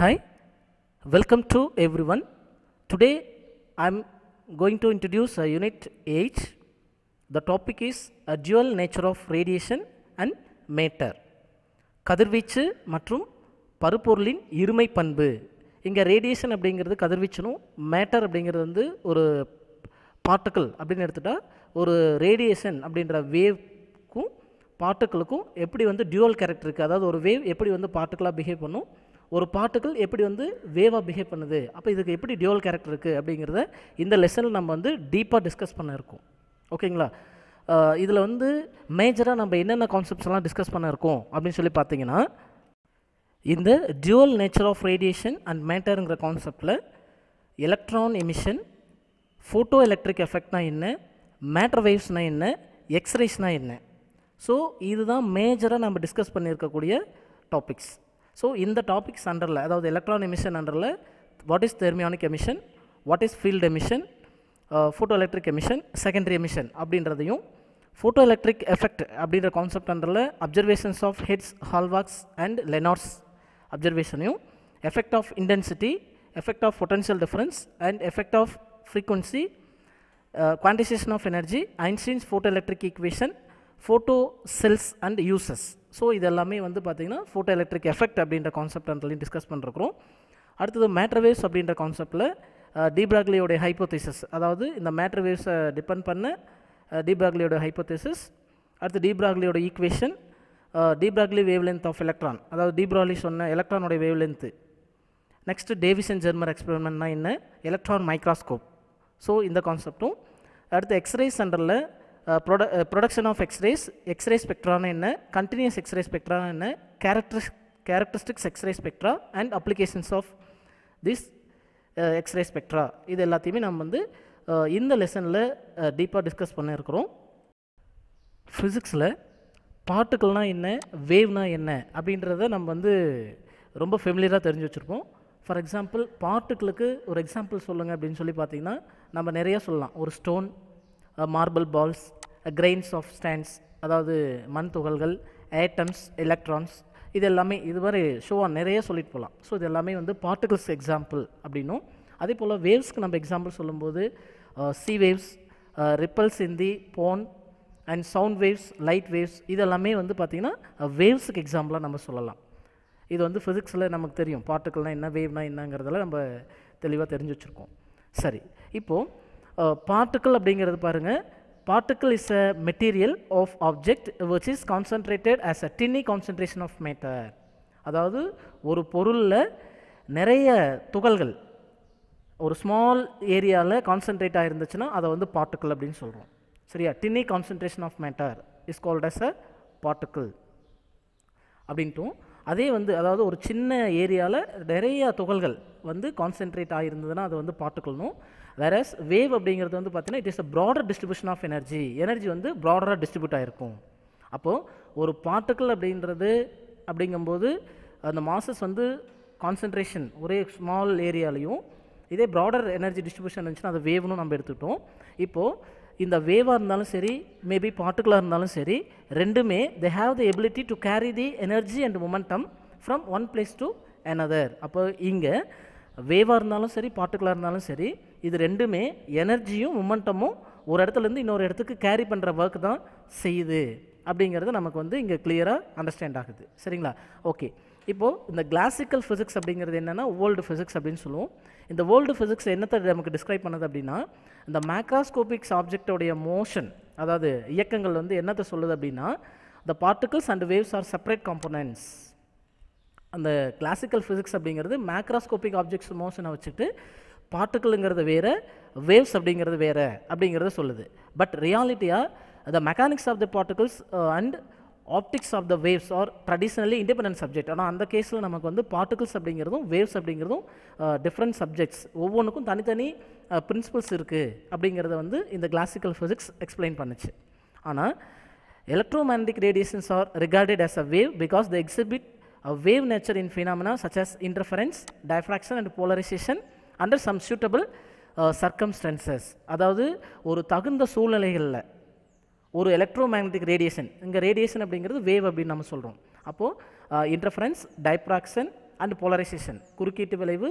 Hi, welcome to everyone. Today I'm going to introduce a unit 8. The topic is a dual nature of radiation and matter. கதிர்வீச்சு மற்றும் பருப்பொருளின் இருமை பண்பு இங்கே radiation அப்படிங்கிறது கதிர்வீச்சனும் matter அப்படிங்கிறது வந்து ஒரு பார்ட்டிக்கிள் அப்படின்னு எடுத்துட்டா ஒரு ரேடியேஷன் அப்படின்ற வேவ்க்கும் பார்ட்டிக்கிளுக்கும் எப்படி வந்து டியூவல் கேரக்டர் இருக்குது அதாவது ஒரு வேவ் எப்படி வந்து பார்ட்டிக்கலாக பிஹேவ் பண்ணும் ஒரு பார்ட்டிக்கிள் எப்படி வந்து வேவாக பிஹேவ் பண்ணுது? அப்போ இதுக்கு எப்படி டியூவல் கேரக்டர் இருக்குது அப்படிங்கிறத இந்த லெசனில் நம்ம வந்து டீப்பாக டிஸ்கஸ் பண்ண இருக்கோம். ஓகேங்களா இதில் வந்து மேஜராக நம்ம என்னென்ன கான்செப்ட்ஸ் எல்லாம் டிஸ்கஸ் பண்ண இருக்கோம் அப்படின்னு சொல்லி பார்த்தீங்கன்னா இந்த dual nature of radiation and மேட்டருங்கிற கான்செப்டில் எலக்ட்ரான் எமிஷன் ஃபோட்டோ எலக்ட்ரிக் எஃபெக்ட்னா என்ன மேட்டர் வேவ்ஸ்னால் என்ன எக்ஸ்ரேஸ்னால் என்ன. ஸோ இதுதான் மேஜராக நம்ம டிஸ்கஸ் பண்ணியிருக்கக்கூடிய டாபிக்ஸ் ஸோ இந்த டாபிக்ஸ் அண்டரில் அதாவது electron emission அண்டரில் what is thermionic emission what is field emission photo electric emission secondary emission அப்படின்றதையும் ஃபோட்டோ எலக்ட்ரிக் எஃபெக்ட் அப்படின்ற concept அண்டரில் observations of Hertz Hallwachs and Lenard's அப்சர்வேஷனையும் effect of intensity effect of potential difference and effect of frequency quantisation of energy Einstein's photo electric equation photo cells and uses so இது எல்லாமே வந்து பார்த்திங்கன்னா photo electric effect அப்படின்ற concept அண்டர்லையும் discuss பண்ணிருக்கிறோம். அடுத்தது matter waves அப்படின்ற கான்செப்டில் டிபிராக்லியோடைய ஹைப்போதிசஸ் அதாவது இந்த மேட்ரு வேவ்ஸை டிபெண்ட் பண்ண டிப்ராக்லியோட ஹைப்போதிசஸ் அடுத்து டிபிராக்லியோட equation de Broglie wavelength of electron அதாவது டிப்ராக்லி சொன்ன எலக்ட்ரானோட wave length next Davisson Germer எக்ஸ்பெரிமெண்ட்னா என்ன? எலக்ட்ரான் மைக்ராஸ்கோப் ஸோ இந்த கான்செப்டும் அடுத்து எக்ஸ்ரே சென்டரில் pro production of X rays X ray ஸ்பெக்ட்ரானா என்ன கண்டினியூஸ் எக்ஸ்ரே ஸ்பெக்ட்ரானா என்ன character characteristics X ray spectra and applications of this X ray spectra இது எல்லாத்தையுமே நம்ம வந்து இந்த லெசனில் டீப்பாக டிஸ்கஸ் பண்ணியிருக்கிறோம். ஃபிசிக்ஸில் பார்ட்டிக்கல்னால் என்ன வேவ்னா என்ன அப்படின்றத நம்ம வந்து ரொம்ப ஃபெமிலியராக தெரிஞ்சு வச்சுருப்போம். ஃபார் எக்ஸாம்பிள் பார்ட்டிக்கிளுக்கு ஒரு எக்ஸாம்பிள் சொல்லுங்கள் அப்படின்னு சொல்லி பார்த்தீங்கன்னா நம்ம நிறையா சொல்லலாம். ஒரு stone marble balls grains of sands அதாவது மண் துகள்கள் ஏட்டம்ஸ் எலக்ட்ரான்ஸ் இது எல்லாமே இது மாதிரி ஷோவாக நிறைய சொல்லிட்டு போகலாம் ஸோ இது எல்லாமே வந்து பார்ட்டிகல்ஸ் எக்ஸாம்பிள் அப்படின்னும். அதே போல் வேவ்ஸ்க்கு நம்ம எக்ஸாம்பிள் சொல்லும்போது sea waves ripples in the pond and sound waves light waves இதெல்லாமே வந்து பார்த்திங்கன்னா வேவ்ஸுக்கு எக்ஸாம்பிளாக நம்ம சொல்லலாம். இது வந்து ஃபிசிக்ஸில் நமக்கு தெரியும். பார்ட்டிக்கல்னால் என்ன வேவ்னால் என்னங்கிறதெல்லாம் நம்ம தெளிவாக தெரிஞ்சு வச்சுருக்கோம். சரி. இப்போது பார்ட்டிக்கல் அப்படிங்கிறது பாருங்கள் particle is a material of object which is concentrated as a tiny concentration of matter அதாவது ஒரு பொருளில் நிறைய துகள்கள் ஒரு ஸ்மால் ஏரியாவில் கான்சன்ட்ரேட் ஆகிருந்துச்சுன்னா அதை வந்து பார்ட்டிக்கல் அப்படின்னு சொல்கிறோம் சரியா? Tiny concentration of matter is called as a particle அப்படின்ட்டும். அதே வந்து அதாவது ஒரு சின்ன ஏரியாவில் நிறைய துகள்கள் வந்து கான்சென்ட்ரேட் ஆகிருந்ததுன்னா அது வந்து பார்ட்டிக்கல்னும் வேறஸ் வேவ் அப்படிங்கிறது வந்து பார்த்தீங்கன்னா it is a broader distribution of energy energy வந்து ப்ராடராக டிஸ்ட்ரிபியூட் ஆகிருக்கும் அப்போது ஒரு பார்ட்டிக்கல் அப்படின்றது அப்படிங்கும்போது அந்த மாசஸ் வந்து கான்சன்ட்ரேஷன் ஒரே ஸ்மால் ஏரியாலையும் இதே ப்ராடர் எனர்ஜி டிஸ்ட்ரிபியூஷன் இருந்துச்சுன்னா அது வேவ்னு நம்ம எடுத்துக்கிட்டோம். இப்போது இந்த வேவாக இருந்தாலும் சரி மேபி பார்ட்டிகுலாக இருந்தாலும் சரி ரெண்டுமே they have the ability to carry the energy and momentum from one place to another அப்போ இங்கே வேவாக இருந்தாலும் சரி பார்ட்டிகுலாக இருந்தாலும் சரி இது ரெண்டுமே எனர்ஜியும் மொமெண்டமும் ஒரு இடத்துலேருந்து இன்னொரு இடத்துக்கு கேரி பண்ணுற ஒர்க் தான் செய்யுது அப்படிங்கிறது நமக்கு வந்து இங்கே கிளியராக அண்டர்ஸ்டாண்ட் ஆகுது. சரிங்களா? ஓகே இப்போது இந்த கிளாசிக்கல் ஃபிசிக்ஸ் அப்படிங்கிறது என்னென்னா ஓல்டு ஃபிசிக்ஸ் அப்படின்னு சொல்லுவோம். இந்த ஓல்டு ஃபிசிக்ஸ் என்னத்தை நமக்கு டிஸ்கிரைப் பண்ணுது அப்படின்னா இந்த மேக்ராஸ்கோபிக்ஸ் ஆப்ஜெக்டோடைய மோஷன் அதாவது இயக்கங்கள் வந்து என்னத்தை சொல்லுது அப்படின்னா the particles and waves are separate components அந்த கிளாசிக்கல் ஃபிசிக்ஸ் அப்படிங்கிறது மேக்ராஸ்கோபிக் ஆப்ஜெக்ட்ஸ் மோஷனை வச்சுட்டு பார்ட்டிக்கலுங்கிறது வேறு வேவ்ஸ் அப்படிங்கிறது வேறு அப்படிங்கிறத சொல்லுது. But ரியாலிட்டியாக the mechanics of the particles and optics of the waves are traditionally independent subject ஆனால் அந்த கேஸில் நமக்கு வந்து பார்ட்டிகல்ஸ் அப்படிங்கிறதும் வேவ்ஸ் அப்படிங்கிறதும் uh, டிஃப்ரெண்ட் சப்ஜெக்ட்ஸ் ஒவ்வொன்றுக்கும் தனித்தனி uh, பிரின்சிபல்ஸ் இருக்குது அப்படிங்கிறத வந்து இந்த கிளாசிக்கல் ஃபிசிக்ஸ் எக்ஸ்பிளைன் பண்ணுச்சு. ஆனால் electromagnetic radiations are regarded as a wave because the exhibit a wave nature in phenomena such as interference, diffraction and polarization. Under some suitable circumstances அதாவது ஒரு தகுந்த சூழ்நிலைகளில் ஒரு எலக்ட்ரோ மேக்னட்டிக் ரேடியேஷன் இங்கே radiation அப்படிங்கிறது wave அப்படின்னு நம்ம சொல்கிறோம் அப்போது இன்டர்ஃபரன்ஸ் டைப்ராக்ஷன் அண்ட் போலரைசேஷன் குறுக்கீட்டு விளைவு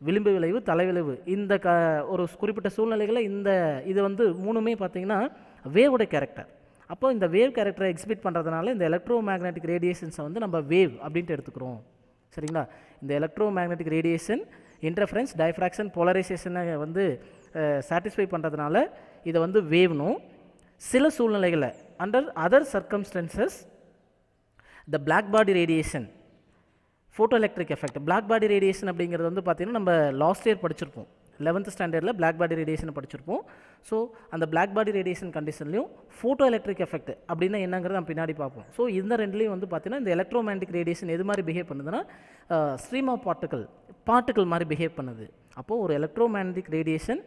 விளிம்பு விளைவு தலைவிளைவு இந்த க ஒரு குறிப்பிட்ட சூழ்நிலைகளில் இந்த இது வந்து மூணுமே பார்த்தீங்கன்னா வேவோட கேரக்டர் அப்போ இந்த வேவ் கேரக்டரை எக்ஸிபிட் பண்ணுறதுனால இந்த எலக்ட்ரோ மேக்னட்டிக் ரேடியேஷன்ஸை வந்து நம்ம வேவ் அப்படின்ட்டு எடுத்துக்கிறோம். சரிங்களா? இந்த electro magnetic radiation interference diffraction போலரைசேஷனை வந்து சாட்டிஸ்ஃபை பண்ணுறதுனால இதை வந்து வேவ்னும் சில சூழ்நிலைகளில் under other circumstances the black body radiation photo electric effect black body radiation அப்படிங்கிறது வந்து பார்த்திங்கன்னா நம்ம லாஸ்ட் இயர் படிச்சிருப்போம். லெவன்த் ஸ்டாண்டர்டில் பிளாக் பாடி ரேடியேஷன் படிச்சிருப்போம். ஸோ அந்த பிளாக் பாடி ரேடியேஷன் கண்டிஷன்லையும் ஃபோட்டோ எலக்ட்ரிக் எஃபெக்ட் அப்படின்னா என்னங்கிறத நம்ம பின்னாடி பார்ப்போம். ஸோ இந்த ரெண்டுலேயும் வந்து பார்த்தீங்கன்னா இந்த எலக்ட்ரோமேட்டிக் ரேடியேஷன் எது மாதிரி பிஹேவ் பண்ணுதுன்னா ஸ்ட்ரீம் ஆஃப் பார்ட்டிக்கல் பார்ட்டிக்கல் மாதிரி பிஹேவ் பண்ணுது. அப்போது ஒரு electromagnetic radiation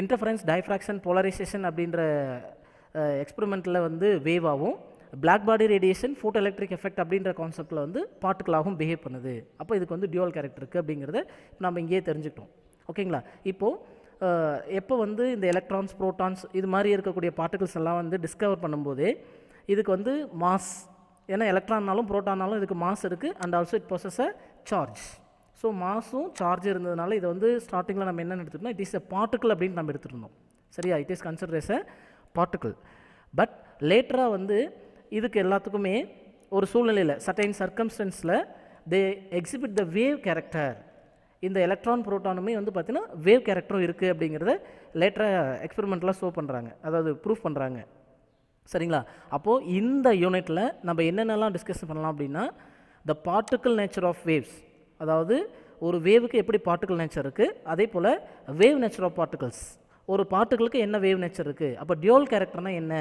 interference diffraction polarisation அப்படின்ற எக்ஸ்பெரிமெண்ட்டில் வந்து வேவாகவும் black body radiation photo electric effect அப்படின்ற கான்செப்ட்டில் வந்து பார்ட்டிக்கலாகவும் பிஹேவ் பண்ணுது. அப்போ இதுக்கு வந்து டியூவல் கேரக்டர் இருக்குது அப்படிங்கிறத நம்ம இங்கேயே தெரிஞ்சுக்கிட்டோம். ஓகேங்களா? இப்போது எப்போ வந்து இந்த எலக்ட்ரான்ஸ் ப்ரோட்டான்ஸ் இது மாதிரி இருக்கக்கூடிய பார்ட்டிகல்ஸ் எல்லாம் வந்து டிஸ்கவர் பண்ணும்போது இதுக்கு வந்து மாஸ் ஏன்னா எலக்ட்ரான்னாலும் ப்ரோட்டானாலும் இதுக்கு மாஸ் இருக்குது and also it process a charge so மாஸும் charge இருந்ததுனால இதை வந்து ஸ்டார்டிங்கில் நம்ம என்னென்னு எடுத்துருந்தோம் இட் இஸ் எ பார்ட்டிக்கல் அப்படின்னு நம்ம எடுத்துருந்தோம். சரியா? It is consider as a particle but லேட்டராக வந்து இதுக்கு எல்லாத்துக்குமே ஒரு சூழ்நிலையில் certain சர்க்கம்ஸ்டன்ஸில் they exhibit the wave character இந்த எலக்ட்ரான் புரோட்டானுமே வந்து பார்த்திங்கன்னா வேவ் கேரக்டரும் இருக்குது அப்படிங்கிறத லேட்டராக எக்ஸ்பெரிமெண்ட்லாம் ஷோ பண்ணுறாங்க அதாவது ப்ரூஃப் பண்ணுறாங்க சரிங்களா? அப்போது இந்த யூனிட்டில் நம்ம என்னென்னலாம் டிஸ்கஸ் பண்ணலாம் அப்படின்னா the particle nature of waves அதாவது ஒரு வேவுக்கு எப்படி பார்ட்டிக்கல் நேச்சர் இருக்குது அதே போல் வேவ் நேச்சர் ஆஃப் பார்ட்டிகல்ஸ் ஒரு பார்ட்டிகளுக்கு என்ன வேவ் நேச்சர் இருக்குது அப்போ டியோல் கேரக்டர்னால் என்ன?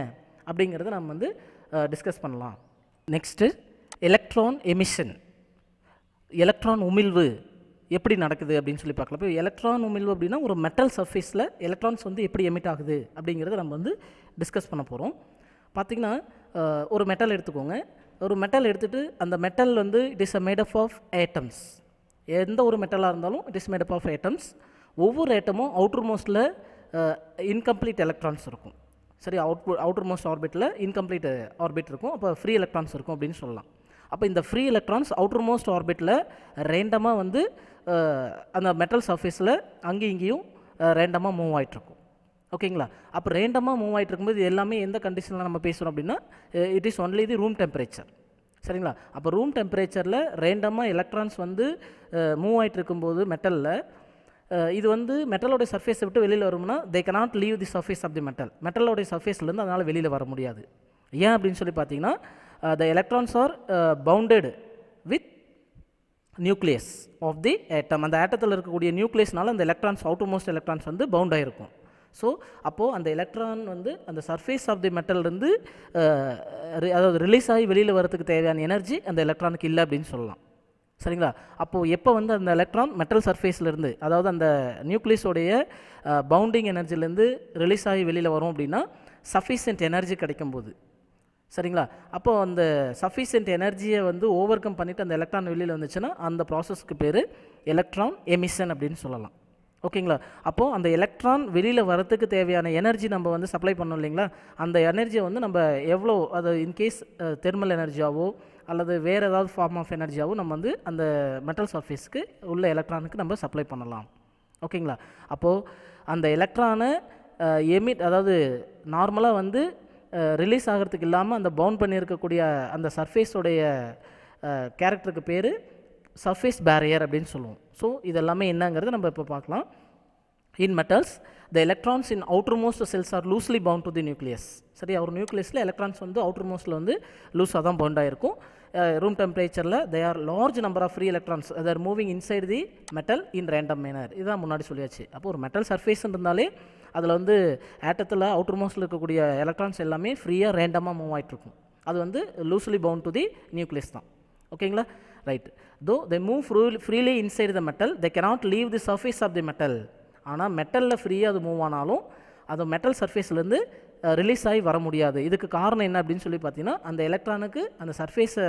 அப்படிங்கிறத நம்ம வந்து டிஸ்கஸ் பண்ணலாம். நெக்ஸ்ட்டு எலக்ட்ரான் எமிஷன் எலக்ட்ரான் உமிழ்வு. எப்படி நடக்குது அப்படின்னு சொல்லி பார்க்கலாம் இப்போ எலக்ட்ரான் உமிழ்வு அப்படின்னா ஒரு மெட்டல் சர்ஃபேஸில் எலக்ட்ரான்ஸ் வந்து எப்படி எமிட் ஆகுது அப்படிங்கிறத நம்ம வந்து டிஸ்கஸ் பண்ண போகிறோம் பார்த்திங்கன்னா ஒரு மெட்டல் எடுத்துக்கோங்க. ஒரு மெட்டல் எடுத்துகிட்டு அந்த மெட்டல் வந்து it is a made up of atoms எந்த ஒரு மெட்டலாக இருந்தாலும் it is made up of atoms ஒவ்வொரு ஏட்டமும் அவுட்டர் மோஸ்ட்டில் இன்கம்ப்ளீட் எலக்ட்ரான்ஸ் இருக்கும். சரி அவுட் அவுட்டர் மோஸ்ட் ஆர்பிட்டில் இன்கம்ப்ளீட் ஆர்பிட் இருக்கும். அப்போ ஃப்ரீ எலக்ட்ரான்ஸ் இருக்கும் அப்படின்னு சொல்லலாம். அப்போ இந்த ஃப்ரீ எலக்ட்ரான்ஸ் அவுட்டர் மோஸ்ட் ஆர்பிட்டில் ரேண்டமாக வந்து அந்த மெட்டல் சர்ஃபேஸில் அங்கேயும் இங்கேயும் ரேண்டமாக மூவ் ஆகிட்ருக்கும் ஓகேங்களா? அப்போ ரேண்டமாக மூவ் ஆகிட்டு இருக்கும்போது எல்லாமே எந்த கண்டிஷனில் நம்ம பேசுகிறோம் அப்படின்னா it is only the room temperature சரிங்களா? அப்போ ரூம் டெம்பரேச்சரில் ரேண்டமாக எலக்ட்ரான்ஸ் வந்து மூவ் ஆகிட்டு இருக்கும்போது மெட்டலில் இது வந்து மெட்டலோடைய சர்ஃபேஸை விட்டு வெளியில் வரும்னா they cannot leave the surface of the metal மெட்டலோடைய சர்ஃபேஸ்லேருந்து அதனால் வெளியில் வர முடியாது. ஏன் அப்படின்னு சொல்லி பார்த்தீங்கன்னா the electrons are bounded with nucleus of the atom அந்த ஏட்டத்தில் இருக்கக்கூடிய நியூக்ளியஸ்னால அந்த எலக்ட்ரான்ஸ் அவுட்டர் மோஸ்ட் எலக்ட்ரான்ஸ் வந்து பவுண்ட் ஆகிருக்கும் ஸோ அப்போது அந்த எலக்ட்ரான் வந்து அந்த சர்ஃபேஸ் ஆஃப் தி மெட்டல்லேருந்து அதாவது ரிலீஸ் ஆகி வெளியில் வரதுக்கு தேவையான எனர்ஜி அந்த எலக்ட்ரானுக்கு இல்லை அப்படின்னு சொல்லலாம். சரிங்களா? அப்போது எப்போ வந்து அந்த எலக்ட்ரான் மெட்டல் சர்ஃபேஸ்லேருந்து அதாவது அந்த நியூக்ளியஸோடைய பவுண்டிங் எனர்ஜிலேருந்து ரிலீஸ் ஆகி வெளியில் வரும் அப்படின்னா சஃபிஷியன்ட் எனர்ஜி கிடைக்கும் போது சரிங்களா? அப்போது அந்த சஃபிஷியன்ட் எனர்ஜியை வந்து ஓவர் கம் பண்ணிவிட்டு அந்த எலக்ட்ரான் வெளியில் வந்துச்சுன்னா அந்த ப்ராசஸ்க்கு பேர் எலக்ட்ரான் எமிஷன் அப்படின்னு சொல்லலாம். ஓகேங்களா? அப்போது அந்த எலக்ட்ரான் வெளியில் வரத்துக்கு தேவையான எனர்ஜி நம்ம வந்து சப்ளை பண்ணோம் இல்லைங்களா? அந்த எனர்ஜியை வந்து நம்ம எவ்வளோ அது இன்கேஸ் தெர்மல் எனர்ஜியாவோ அல்லது வேறு ஏதாவது ஃபார்ம் ஆஃப் எனர்ஜியாவோ நம்ம வந்து அந்த மெட்டல் சர்ஃபேஸ்க்கு உள்ள எலக்ட்ரானுக்கு நம்ம சப்ளை பண்ணலாம். ஓகேங்களா? அப்போது அந்த எலக்ட்ரானை எமிட் அதாவது நார்மலாக வந்து ரிலீஸ் ஆகிறதுக்கு இல்லாமல் அந்த பவுண்ட் பண்ணியிருக்கக்கூடிய அந்த சர்ஃபேஸோடைய கேரக்டருக்கு பேர் சர்ஃபேஸ் பேரியர் அப்படின்னு சொல்லுவோம். ஸோ இதெல்லாமே என்னங்கிறத நம்ம இப்போ பார்க்கலாம். In metals the electrons in outer most shells are loosely bound to the nucleus சரி அவர் நியூக்ளியஸில் எலக்ட்ரான்ஸ் வந்து அவுட்டர் மோஸ்ட்டில் வந்து லூஸாக தான் பவுண்ட் ஆகிருக்கும் ரூம் டெம்பரேச்சரில் they are large number of free electrons are moving inside the metal in random manner இதுதான் முன்னாடி சொல்லியாச்சு. அப்போ ஒரு மெட்டல் சர்ஃபேஸ் இருந்தாலே அதில் வந்து ஆட்டத்தில் அவுட்டர் மோஸ்ட்டில் இருக்கக்கூடிய எலக்ட்ரான்ஸ் எல்லாமே ஃப்ரீயாக ரேண்டமாக மூவ் ஆகிட்ருக்கும் அது வந்து loosely bound to the nucleus தான். ஓகேங்களா? Right though they move through freely inside the metal they cannot leave the surface of the metal ஆனால் மெட்டலில் ஃப்ரீயாக அது மூவ் ஆனாலும் அது மெட்டல் சர்ஃபேஸ்லேருந்து ரிலீஸ் ஆகி வர முடியாது. இதுக்கு காரணம் என்ன அப்படின்னு சொல்லி பார்த்தீங்கன்னா அந்த எலக்ட்ரானுக்கு அந்த சர்ஃபேஸை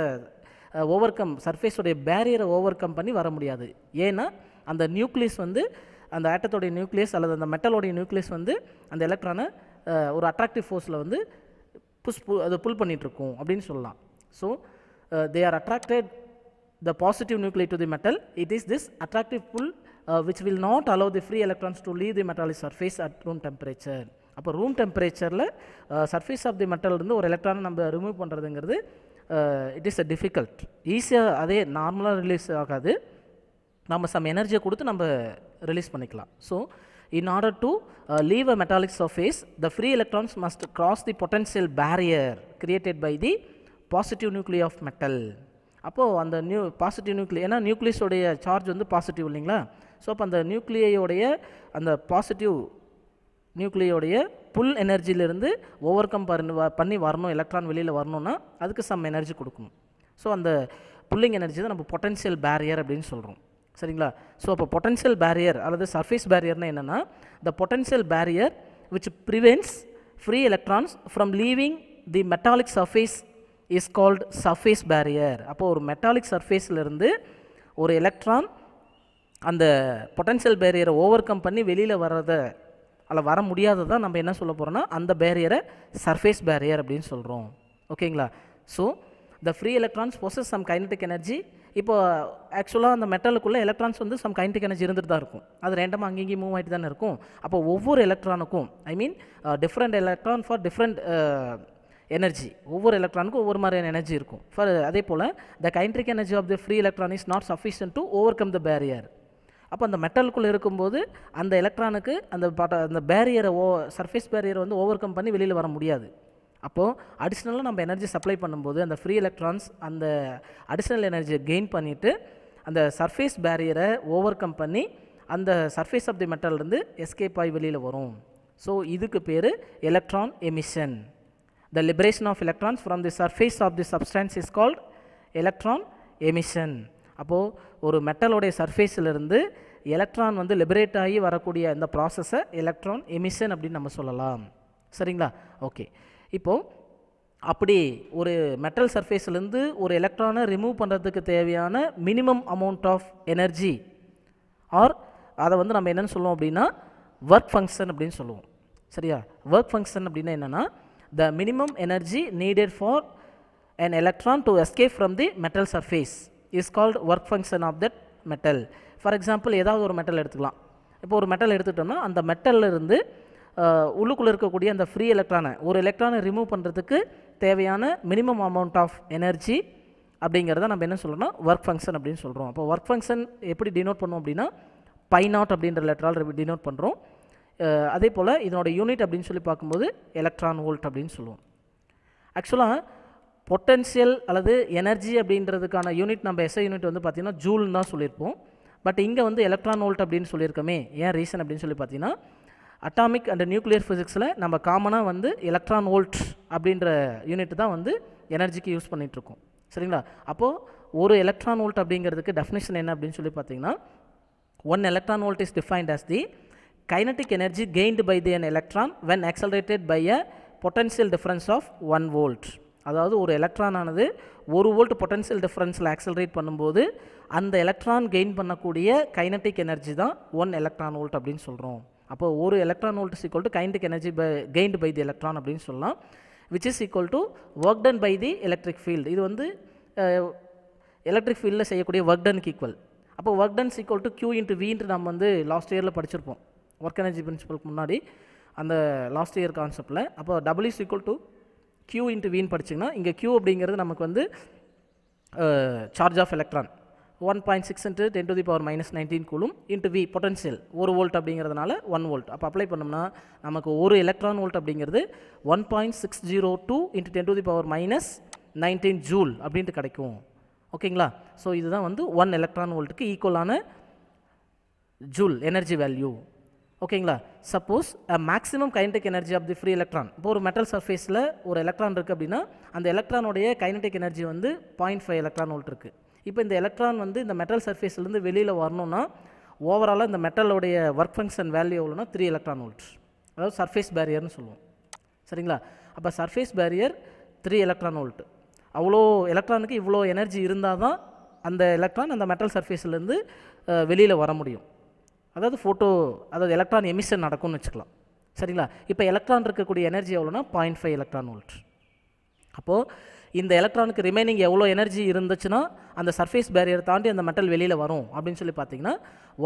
ஓவர் கம் சர்ஃபேஸோடைய பேரியரை ஓவர் கம் பண்ணி வர முடியாது. ஏன்னா அந்த நியூக்ளியஸ் வந்து அந்த ஆட்டத்தோடைய நியூக்ளியஸ் அல்லது அந்த மெட்டலோடைய நியூக்ளியஸ் வந்து அந்த எலக்ட்ரானை ஒரு அட்ராக்டிவ் ஃபோர்ஸில் வந்து புஷ் பு அதை புல் பண்ணிகிட்ருக்கும் அப்படின்னு சொல்லலாம். So they are attracted the positive nuclear to the metal it is this attractive pull which will not allow the free electrons to leave the the surface at room temperature அப்போ room டெம்பரேச்சரில் surface of the metal இருந்து ஒரு எலக்ட்ரானை நம்ம remove பண்ணுறதுங்கிறது it is a difficult ஈஸியாக அதே நார்மலாக ரிலீஸ் ஆகாது. நம்ம சம் எனர்ஜியை கொடுத்து நம்ம ரிலீஸ் பண்ணிக்கலாம். So in order to leave a metallic surface the free electrons must cross the potential barrier created by the positive nuclei of metal அப்போது அந்த நியூ பாசிட்டிவ் நியூக்ளி ஏன்னா நியூக்ளியஸோடைய சார்ஜ் வந்து பாசிட்டிவ் இல்லைங்களா? ஸோ அப்போ அந்த நியூக்ளியோடைய அந்த பாசிட்டிவ் நியூக்ளியோடைய புல் எனர்ஜியிலிருந்து ஓவர் கம் பண்ணி வரணும் எலக்ட்ரான் வெளியில் வரணும்னா அதுக்கு சம் எனர்ஜி கொடுக்கணும். ஸோ அந்த புல்லிங் எனர்ஜி தான் நம்ம பொட்டன்ஷியல் பேரியர் அப்படின்னு சொல்கிறோம் சரிங்களா? ஸோ அப்போ பொட்டன்ஷியல் பேரியர் அல்லது சர்ஃபேஸ் பேரியர்னா என்னென்னா the potential barrier which prevents free electrons from leaving the metallic surface is called surface barrier அப்போது ஒரு மெட்டாலிக் சர்ஃபேஸ்லேருந்து ஒரு எலக்ட்ரான் அந்த பொட்டன்ஷியல் பேரியரை ஓவர் கம் பண்ணி வெளியில் வர்றதை அதில் வர முடியாததான் நம்ம என்ன சொல்ல போகிறோம்னா அந்த பேரியரை சர்ஃபேஸ் பேரியர் அப்படின்னு சொல்கிறோம் ஓகேங்களா so the free electrons possess some kinetic energy இப்போ ஆக்சுவலாக அந்த மெட்டலுக்குள்ளே எலக்ட்ரான்ஸ் வந்து சம் கைண்டிக் எனர்ஜி இருந்துட்டு தான் இருக்கும். அது ரெண்டமாக அங்கேயும் மூவ் ஆகிட்டு தானே இருக்கும். அப்போ ஒவ்வொரு எலக்ட்ரானுக்கும் I mean different electron for different energy ஒவ்வொரு எலக்ட்ரானுக்கும் ஒவ்வொரு மாதிரியான எனர்ஜி இருக்கும். ஃபார் அதே போல் the kinetic energy of the free electron is not sufficient to overcome the barrier அப்போ அந்த மெட்டலுக்குள்ளே இருக்கும்போது அந்த எலக்ட்ரானுக்கு அந்த பட்ட அந்த பேரியரை ஓ சர்ஃபேஸ் பேரியரை வந்து ஓவர் கம் பண்ணி வெளியில் வர முடியாது. அப்போது அடிஷ்னலாக நம்ம எனர்ஜி சப்ளை பண்ணும்போது அந்த ஃப்ரீ எலக்ட்ரான்ஸ் அந்த அடிஷ்னல் எனர்ஜியை கெயின் பண்ணிவிட்டு அந்த சர்ஃபேஸ் பேரியரை ஓவர் கம் பண்ணி அந்த சர்ஃபேஸ் ஆஃப் தி மெட்டல்லேருந்து எஸ்கேப் ஆகி வெளியில் வரும். ஸோ இதுக்கு பேர் electron emission the liberation of electrons from the surface of the substance is called electron emission அப்போது ஒரு மெட்டலோடைய சர்ஃபேஸிலிருந்து எலக்ட்ரான் வந்து லிபரேட் ஆகி வரக்கூடிய இந்த ப்ராசஸை எலக்ட்ரான் எமிஷன் அப்படின்னு நம்ம சொல்லலாம். சரிங்களா? ஓகே இப்போது அப்படி ஒரு மெட்டல் சர்ஃபேஸ்லேருந்து ஒரு எலக்ட்ரானை ரிமூவ் பண்ணுறதுக்கு தேவையான minimum amount of energy or அதை வந்து நம்ம என்னென்னு சொல்லுவோம் அப்படின்னா ஒர்க் ஃபங்க்ஷன் அப்படின்னு சொல்லுவோம். சரியா? ஒர்க் ஃபங்க்ஷன் அப்படின்னா என்னென்னா the minimum energy needed for an electron to escape from the metal surface is called work function of that metal. For example ஏதாவது ஒரு மெட்டல் எடுத்துக்கலாம். இப்போ ஒரு மெட்டல் எடுத்துட்டோம்னா அந்த மெட்டல்ல இருந்து உள்ளுக்குள்ளே இருக்கக்கூடிய அந்த ஃப்ரீ எலக்ட்ரானை ஒரு எலக்ட்ரானை ரிமூவ் பண்ணுறதுக்கு தேவையான மினிமம் அமௌண்ட் ஆஃப் எனர்ஜி அப்படிங்கிறத நம்ம என்ன சொல்கிறோம்னா ஒர்க் ஃபங்க்ஷன் அப்படின்னு சொல்கிறோம் அப்போ ஒர்க் ஃபங்க்ஷன் எப்படி டினோட் பண்ணுவோம் அப்படின்னா பை நாட் அப்படின்ற லெட்டரால் டினோட் பண்ணுறோம் அதே போல் இதனோட யூனிட் அப்படின்னு சொல்லி பார்க்கும்போது எலக்ட்ரான் வோல்ட் அப்படின்னு சொல்லுவோம். ஆக்சுவலாக பொட்டென்ஷியல் அல்லது எனர்ஜி அப்படின்றதுக்கான யூனிட் நம்ம எஸ்ஐ யூனிட் வந்து பார்த்திங்கன்னா ஜூல்னு தான் சொல்லியிருப்போம். பட் இங்கே வந்து எலக்ட்ரான் வோல்ட் அப்படின்னு சொல்லியிருக்கோமே ஏன் ரீசன் அப்படின்னு சொல்லி பார்த்தீங்கன்னா அட்டாமிக் அண்ட் நியூக்ளியர் ஃபிசிக்ஸில் நம்ம காமனாக வந்து எலக்ட்ரான் வோல்ட் அப்படின்ற யூனிட் தான் வந்து எனர்ஜிக்கு யூஸ் பண்ணிகிட்ருக்கோம் சரிங்களா? அப்போது ஒரு எலக்ட்ரான் வோல்ட் அப்படிங்கிறதுக்கு டெஃபினேஷன் என்ன அப்படின்னு சொல்லி பார்த்தீங்கன்னா one electron volt is defined as the kinetic energy gained by the an electron when accelerated by a potential difference of one volt அதாவது ஒரு எலக்ட்ரான் ஆனது ஒரு வோல்ட் பொட்டன்ஷியல் டிஃப்ரென்ஸில் ஆக்சலரேட் பண்ணும்போது அந்த எலக்ட்ரான் கெயின் பண்ணக்கூடிய கைனட்டிக் எனர்ஜி தான் one electron volt அப்படின்னு சொல்கிறோம் அப்போ ஒரு electron volt is equal to kinetic energy by gained by the electron அப்படின்னு சொல்லலாம். Which is equal to work done by the electric field இது வந்து எலக்ட்ரிக் ஃபீல்டில் செய்யக்கூடிய ஒர்க் டனுக்கு ஈக்குவல் அப்போ work done equal to Q into win நம்ம வந்து லாஸ்ட் இயரில் படிச்சிருப்போம். ஒர்க் எனர்ஜி பிரின்சிபலுக்கு முன்னாடி அந்த லாஸ்ட் இயர் கான்செப்டில் அப்போ W is equal to Q into V படிச்சிங்கன்னா இங்கே கியூ அப்படிங்கிறது நமக்கு வந்து charge of electron one point six into ten to the power minus nineteen coulomb into V potential ஒரு வோல்ட் அப்படிங்கிறதுனால ஒன் வோல்ட் அப்போ அப்ளை பண்ணோம்னா நமக்கு ஒரு எலக்ட்ரான் வோல்ட் அப்படிங்கிறது one point six zero two into ten to the power minus nineteen joule அப்படின்ட்டு கிடைக்கும். ஓகேங்களா ஸோ இதுதான் வந்து ஒன் எலக்ட்ரான் வோல்ட்டுக்கு ஈக்குவலான ஜூல் எனர்ஜி வேல்யூ ஓகேங்களா suppose maximum kinetic energy of the free electron இப்போ ஒரு மெட்டல் சர்ஃபேஸில் ஒரு எலக்ட்ரான் இருக்குது அப்படின்னா அந்த எலக்ட்ரானுடைய கைனடிக் எனர்ஜி வந்து பாயிண்ட் ஃபைவ் எலக்ட்ரான் வோல்ட் இருக்குது இப்போ இந்த எலக்ட்ரான் வந்து இந்த மெட்டல் சர்ஃபேஸ்லேருந்து வெளியில் வரணும்னா ஓவராலாக இந்த மெட்டலோடைய ஒர்க் ஃபங்க்ஷன் வேல்யூ எவ்வளோனா த்ரீ எலக்ட்ரான் வோல்ட் அதாவது சர்ஃபேஸ் பேரியர்னு சொல்லுவோம். சரிங்களா? அப்போ surface barrier three electron volt அவ்வளோ எலக்ட்ரானுக்கு இவ்வளோ எனர்ஜி இருந்தால் தான் அந்த எலக்ட்ரான் அந்த மெட்டல் சர்ஃபேஸ்லேருந்து வெளியில் வர முடியும். அதாவது ஃபோட்டோ அதாவது எலக்ட்ரான் எமிஷன் நடக்கும்னு வச்சுக்கலாம். சரிங்களா? இப்போ எலக்ட்ரான் இருக்கக்கூடிய எனர்ஜி எவ்வளோனா பாயிண்ட் ஃபைவ் எலக்ட்ரான் வோல்ட் அப்போது இந்த எலக்ட்ரானுக்கு ரிமைனிங் எவ்வளோ எனர்ஜி இருந்துச்சுன்னா அந்த சர்ஃபேஸ் பேரியர் தாண்டி அந்த மெட்டல் வெளியில் வரும் அப்படின்னு சொல்லி பார்த்தீங்கன்னா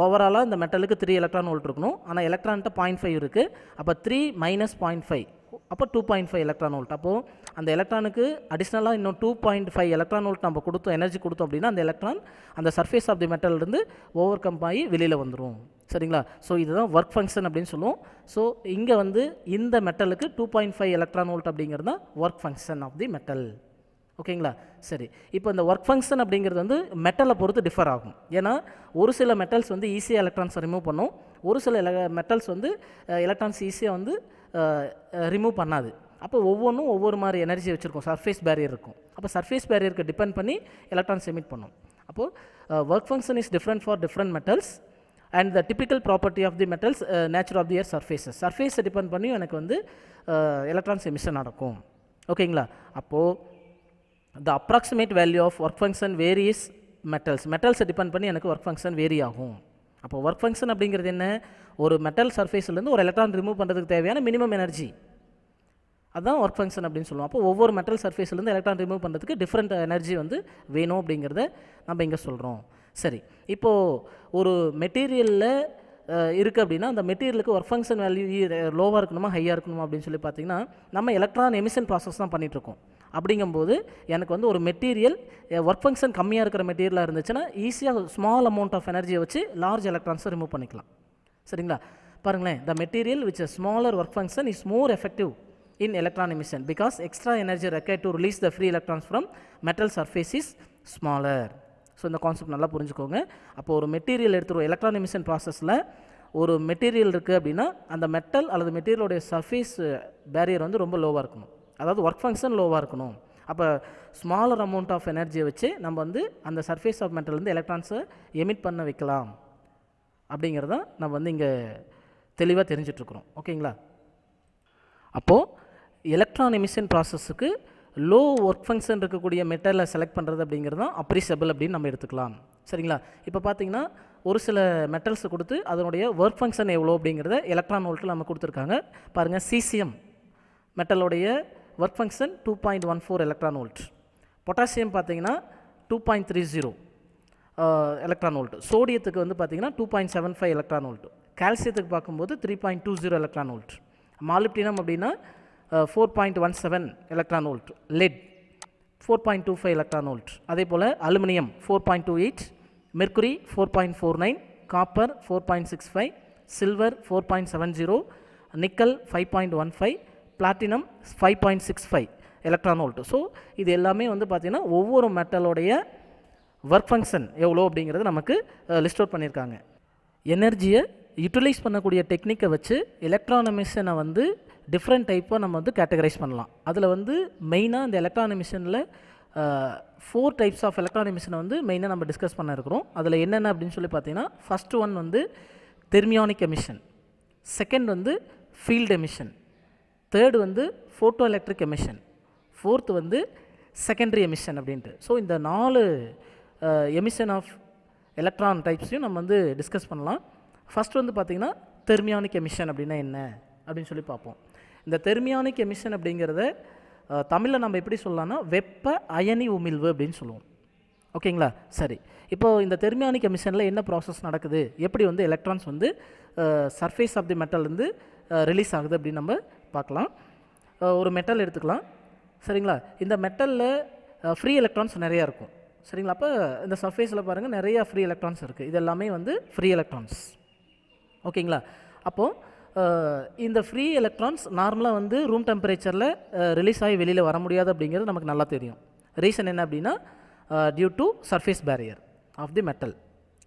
ஓவராலாக இந்த மெட்டலுக்கு த்ரீ எலக்ட்ரான் வோல்ட் இருக்கணும். ஆனால் எலக்ட்ரான்ட்ட பாயிண்ட் ஃபைவ் இருக்குது அப்போ த்ரீ மைனஸ் பாயிண்ட் ஃபைவ் அப்போ two point five electron volt அப்போது அந்த எலக்ட்ரானுக்கு அடிஷ்னலாக இன்னும் two point five electron volt நம்ம கொடுத்தோம் எனர்ஜி கொடுத்தோம் அப்படின்னா அந்த எலக்ட்ரான் அந்த சர்ஃபேஸ் ஆஃப் தி மெட்டல்லேருந்து ஓவர் கம் ஆகி வெளியில் வந்துடும் சரிங்களா? ஸோ இதுதான் ஒர்க் ஃபங்க்ஷன் அப்படின்னு சொல்லுவோம். ஸோ இங்கே வந்து இந்த மெட்டலுக்கு two point five electron volt அப்படிங்கிறது தான் work function of the metal ஓகேங்களா? சரி. இப்போ இந்த ஒர்க் ஃபங்க்ஷன் அப்படிங்கிறது வந்து மெட்டலை பொறுத்து டிஃபர் ஆகும். ஏன்னா ஒரு சில மெட்டல்ஸ் வந்து ஈஸியாக எலக்ட்ரான்ஸை ரிமூவ் பண்ணும். ஒரு சில மெட்டல்ஸ் வந்து எலக்ட்ரான்ஸ் ஈஸியாக வந்து ரிமூவ் பண்ணாது. அப்போ ஒவ்வொன்றும் ஒவ்வொரு மாதிரி எனர்ஜி வச்சுருக்கும். சர்ஃபேஸ் பேரியர் இருக்கும். அப்போ சர்ஃபேஸ் பேரியருக்கு டிபெண்ட் பண்ணி எலக்ட்ரான்ஸ் எமிட் பண்ணும். அப்போது work function is different for different metals and the typical property of the metals nature of the ear surfaces சர்ஃபேஸை depend பண்ணி எனக்கு வந்து எலக்ட்ரான்ஸ் எமிஷன் நடக்கும். ஓகேங்களா? அப்போது the approximate value of work function various metals மெட்டல்ஸை depend பண்ணி எனக்கு work function vary ஆகும். அப்போ ஒர்க் ஃபங்க்ஷன் அப்படிங்கிறது என்ன? ஒரு மெட்டல் சர்ஃபேஸ்லேருந்து ஒரு எலக்ட்ரான் ரிமூவ் பண்ணுறதுக்கு தேவையான மினிமம் எனர்ஜி அதுதான் ஒர்க் ஃபங்க்ஷன் அப்படின்னு சொல்லுவோம். அப்போ ஒவ்வொரு மெட்டல் சர்ஃபேஸ்லேருந்து எலக்ட்ரான் ரிமூவ் பண்ணுறதுக்கு டிஃப்ரெண்ட் எனர்ஜி வந்து வேணும் அப்படிங்கிறத நம்ம இங்கே சொல்கிறோம் சரி. இப்போது ஒரு மெட்டீரியலில் இருக்குது அப்படின்னா அந்த மெட்டீரியலுக்கு ஒர்க் ஃபங்க்ஷன் வேல்யூ லோவாக இருக்கணுமா ஹையாக இருக்கணுமா அப்படின்னு சொல்லி பார்த்தீங்கன்னா நம்ம எலக்ட்ரான் எமிஷன் ப்ராசஸ் தான் பண்ணிகிட்ருக்கோம் அப்படிங்கும்போது எனக்கு வந்து ஒரு மெட்டீரியல் ஒர்க் ஃபங்க்ஷன் கம்மியாக இருக்கிற மெட்டீரியலாக இருந்துச்சுன்னா ஈஸியாக ஸ்மால் அமௌண்ட் ஆஃப் எனர்ஜியை வச்சு லார்ஜ் எலக்ட்ரான்ஸை ரிமூவ் பண்ணிக்கலாம். சரிங்களா? பாருங்களேன் the material which a smaller work function is more effective in electron emission because extra energy required to release the free electrons from metal surface is smaller. So இந்த concept நல்லா புரிஞ்சுக்கோங்க. அப்போ ஒரு material எடுத்துருவோம் electron emission ப்ராசஸில் ஒரு material இருக்குது அப்படின்னா அந்த மெட்டல் அல்லது மெட்டீரியலோடைய சர்ஃபேஸ் பேரியர் வந்து ரொம்ப லோவாக இருக்கணும். அதாவது ஒர்க் ஃபங்க்ஷன் லோவாக இருக்கணும். அப்போ ஸ்மாலர் அமௌண்ட் ஆஃப் எனர்ஜியை வச்சு நம்ம வந்து அந்த சர்ஃபேஸ் ஆஃப் மெட்டல்லேருந்து எலக்ட்ரான்ஸை எமிட் பண்ண வைக்கலாம். அப்படிங்கிறத நம்ம வந்து இங்கே தெளிவாக தெரிஞ்சிட்ருக்குறோம் ஓகேங்களா அப்போது எலக்ட்ரான் எமிஷன் ப்ராசஸுக்கு லோ ஒர்க் ஃபங்க்ஷன் இருக்கக்கூடிய மெட்டலை செலக்ட் பண்ணுறது அப்படிங்கிறது தான் அப்ரிசபிள் அப்படின்னு நம்ம எடுத்துக்கலாம். சரிங்களா? இப்போ பார்த்தீங்கன்னா ஒரு சில மெட்டல்ஸை கொடுத்து அதனுடைய ஒர்க் ஃபங்க்ஷன் எவ்வளோ அப்படிங்கிறத எலக்ட்ரான் வோல்ட்டில் நம்ம கொடுத்துருக்காங்க. பாருங்கள் caesium மெட்டலுடைய work function two point one four electron volt potassium பார்த்தீங்கன்னா two point three zero electron volt சோடியத்துக்கு வந்து பார்த்தீங்கன்னா two point seven five electron volt கால்சியத்துக்கு பார்க்கும்போது three point two zero electron volt molybdenum அப்படின்னா four point one seven electron volt lead four point two five electron volt அதே போல் aluminium four point two eight mercury four point four nine copper four point six five silver four point seven zero nickel five point one five platinum five point six five electron volt so இது எல்லாமே வந்து பார்த்திங்கன்னா ஒவ்வொரு மெட்டலோடைய work function எவ்வளோ அப்படிங்கிறது நமக்கு list out பண்ணியிருக்காங்க எனர்ஜியை யூட்டிலைஸ் பண்ணக்கூடிய டெக்னிக்கை வச்சு எலக்ட்ரான் எமிஷனை வந்து டிஃப்ரெண்ட் டைப்பாக நம்ம வந்து கேட்டகரைஸ் பண்ணலாம். அதில் வந்து மெயினாக இந்த எலக்ட்ரான் எமிஷனில் ஃபோர் டைப்ஸ் ஆஃப் எலக்ட்ரான் எமிஷனை வந்து மெயினாக நம்ம டிஸ்கஸ் பண்ண இருக்கிறோம். அதில் என்னென்ன அப்படின்னு சொல்லி பார்த்தீங்கன்னா ஃபஸ்ட் ஒன் வந்து தெர்மியானிக் எமிஷன் செகண்ட் வந்து ஃபீல்டு எமிஷன் தேர்டு வந்து ஃபோட்டோ எலக்ட்ரிக் எமிஷன் ஃபோர்த் வந்து செகண்டரி எமிஷன் அப்படின்ட்டு. ஸோ இந்த நாலு எமிஷன் ஆஃப் எலக்ட்ரான் டைப்ஸையும் நம்ம வந்து டிஸ்கஸ் பண்ணலாம். ஃபஸ்ட் வந்து பார்த்திங்கன்னா தெர்மியானிக் எமிஷன் அப்படின்னா என்ன? அப்படின்னு சொல்லி பார்ப்போம். இந்த தெர்மியானிக் எமிஷன் அப்படிங்கிறத தமிழில் நம்ம எப்படி சொல்லலாம்னா வெப்ப அயனி உமிழ்வு அப்படின்னு சொல்லுவோம். ஓகேங்களா? சரி. இப்போது இந்த தெர்மியானிக் எமிஷனில் என்ன ப்ராசஸ் நடக்குது? எப்படி வந்து எலக்ட்ரான்ஸ் வந்து சர்ஃபேஸ் ஆஃப் தி மெட்டல்லேருந்து ரிலீஸ் ஆகுது அப்படின்னு நம்ம பார்க்கலாம். ஒரு மெட்டல் எடுத்துக்கலாம். சரிங்களா? இந்த மெட்டலில் ஃப்ரீ எலக்ட்ரான்ஸ் நிறையா இருக்கும். சரிங்களா? அப்போ இந்த சர்ஃபேஸில் பாருங்கள் நிறையா ஃப்ரீ எலக்ட்ரான்ஸ் இருக்குது இது எல்லாமே வந்து ஃப்ரீ எலக்ட்ரான்ஸ் ஓகேங்களா? அப்போது இந்த ஃப்ரீ எலக்ட்ரான்ஸ் நார்மலாக வந்து ரூம் டெம்பரேச்சரில் ரிலீஸ் ஆகி வெளியில் வர முடியாது அப்படிங்கிறது நமக்கு நல்லா தெரியும். ரீசன் என்ன அப்படின்னா due to surface barrier of the metal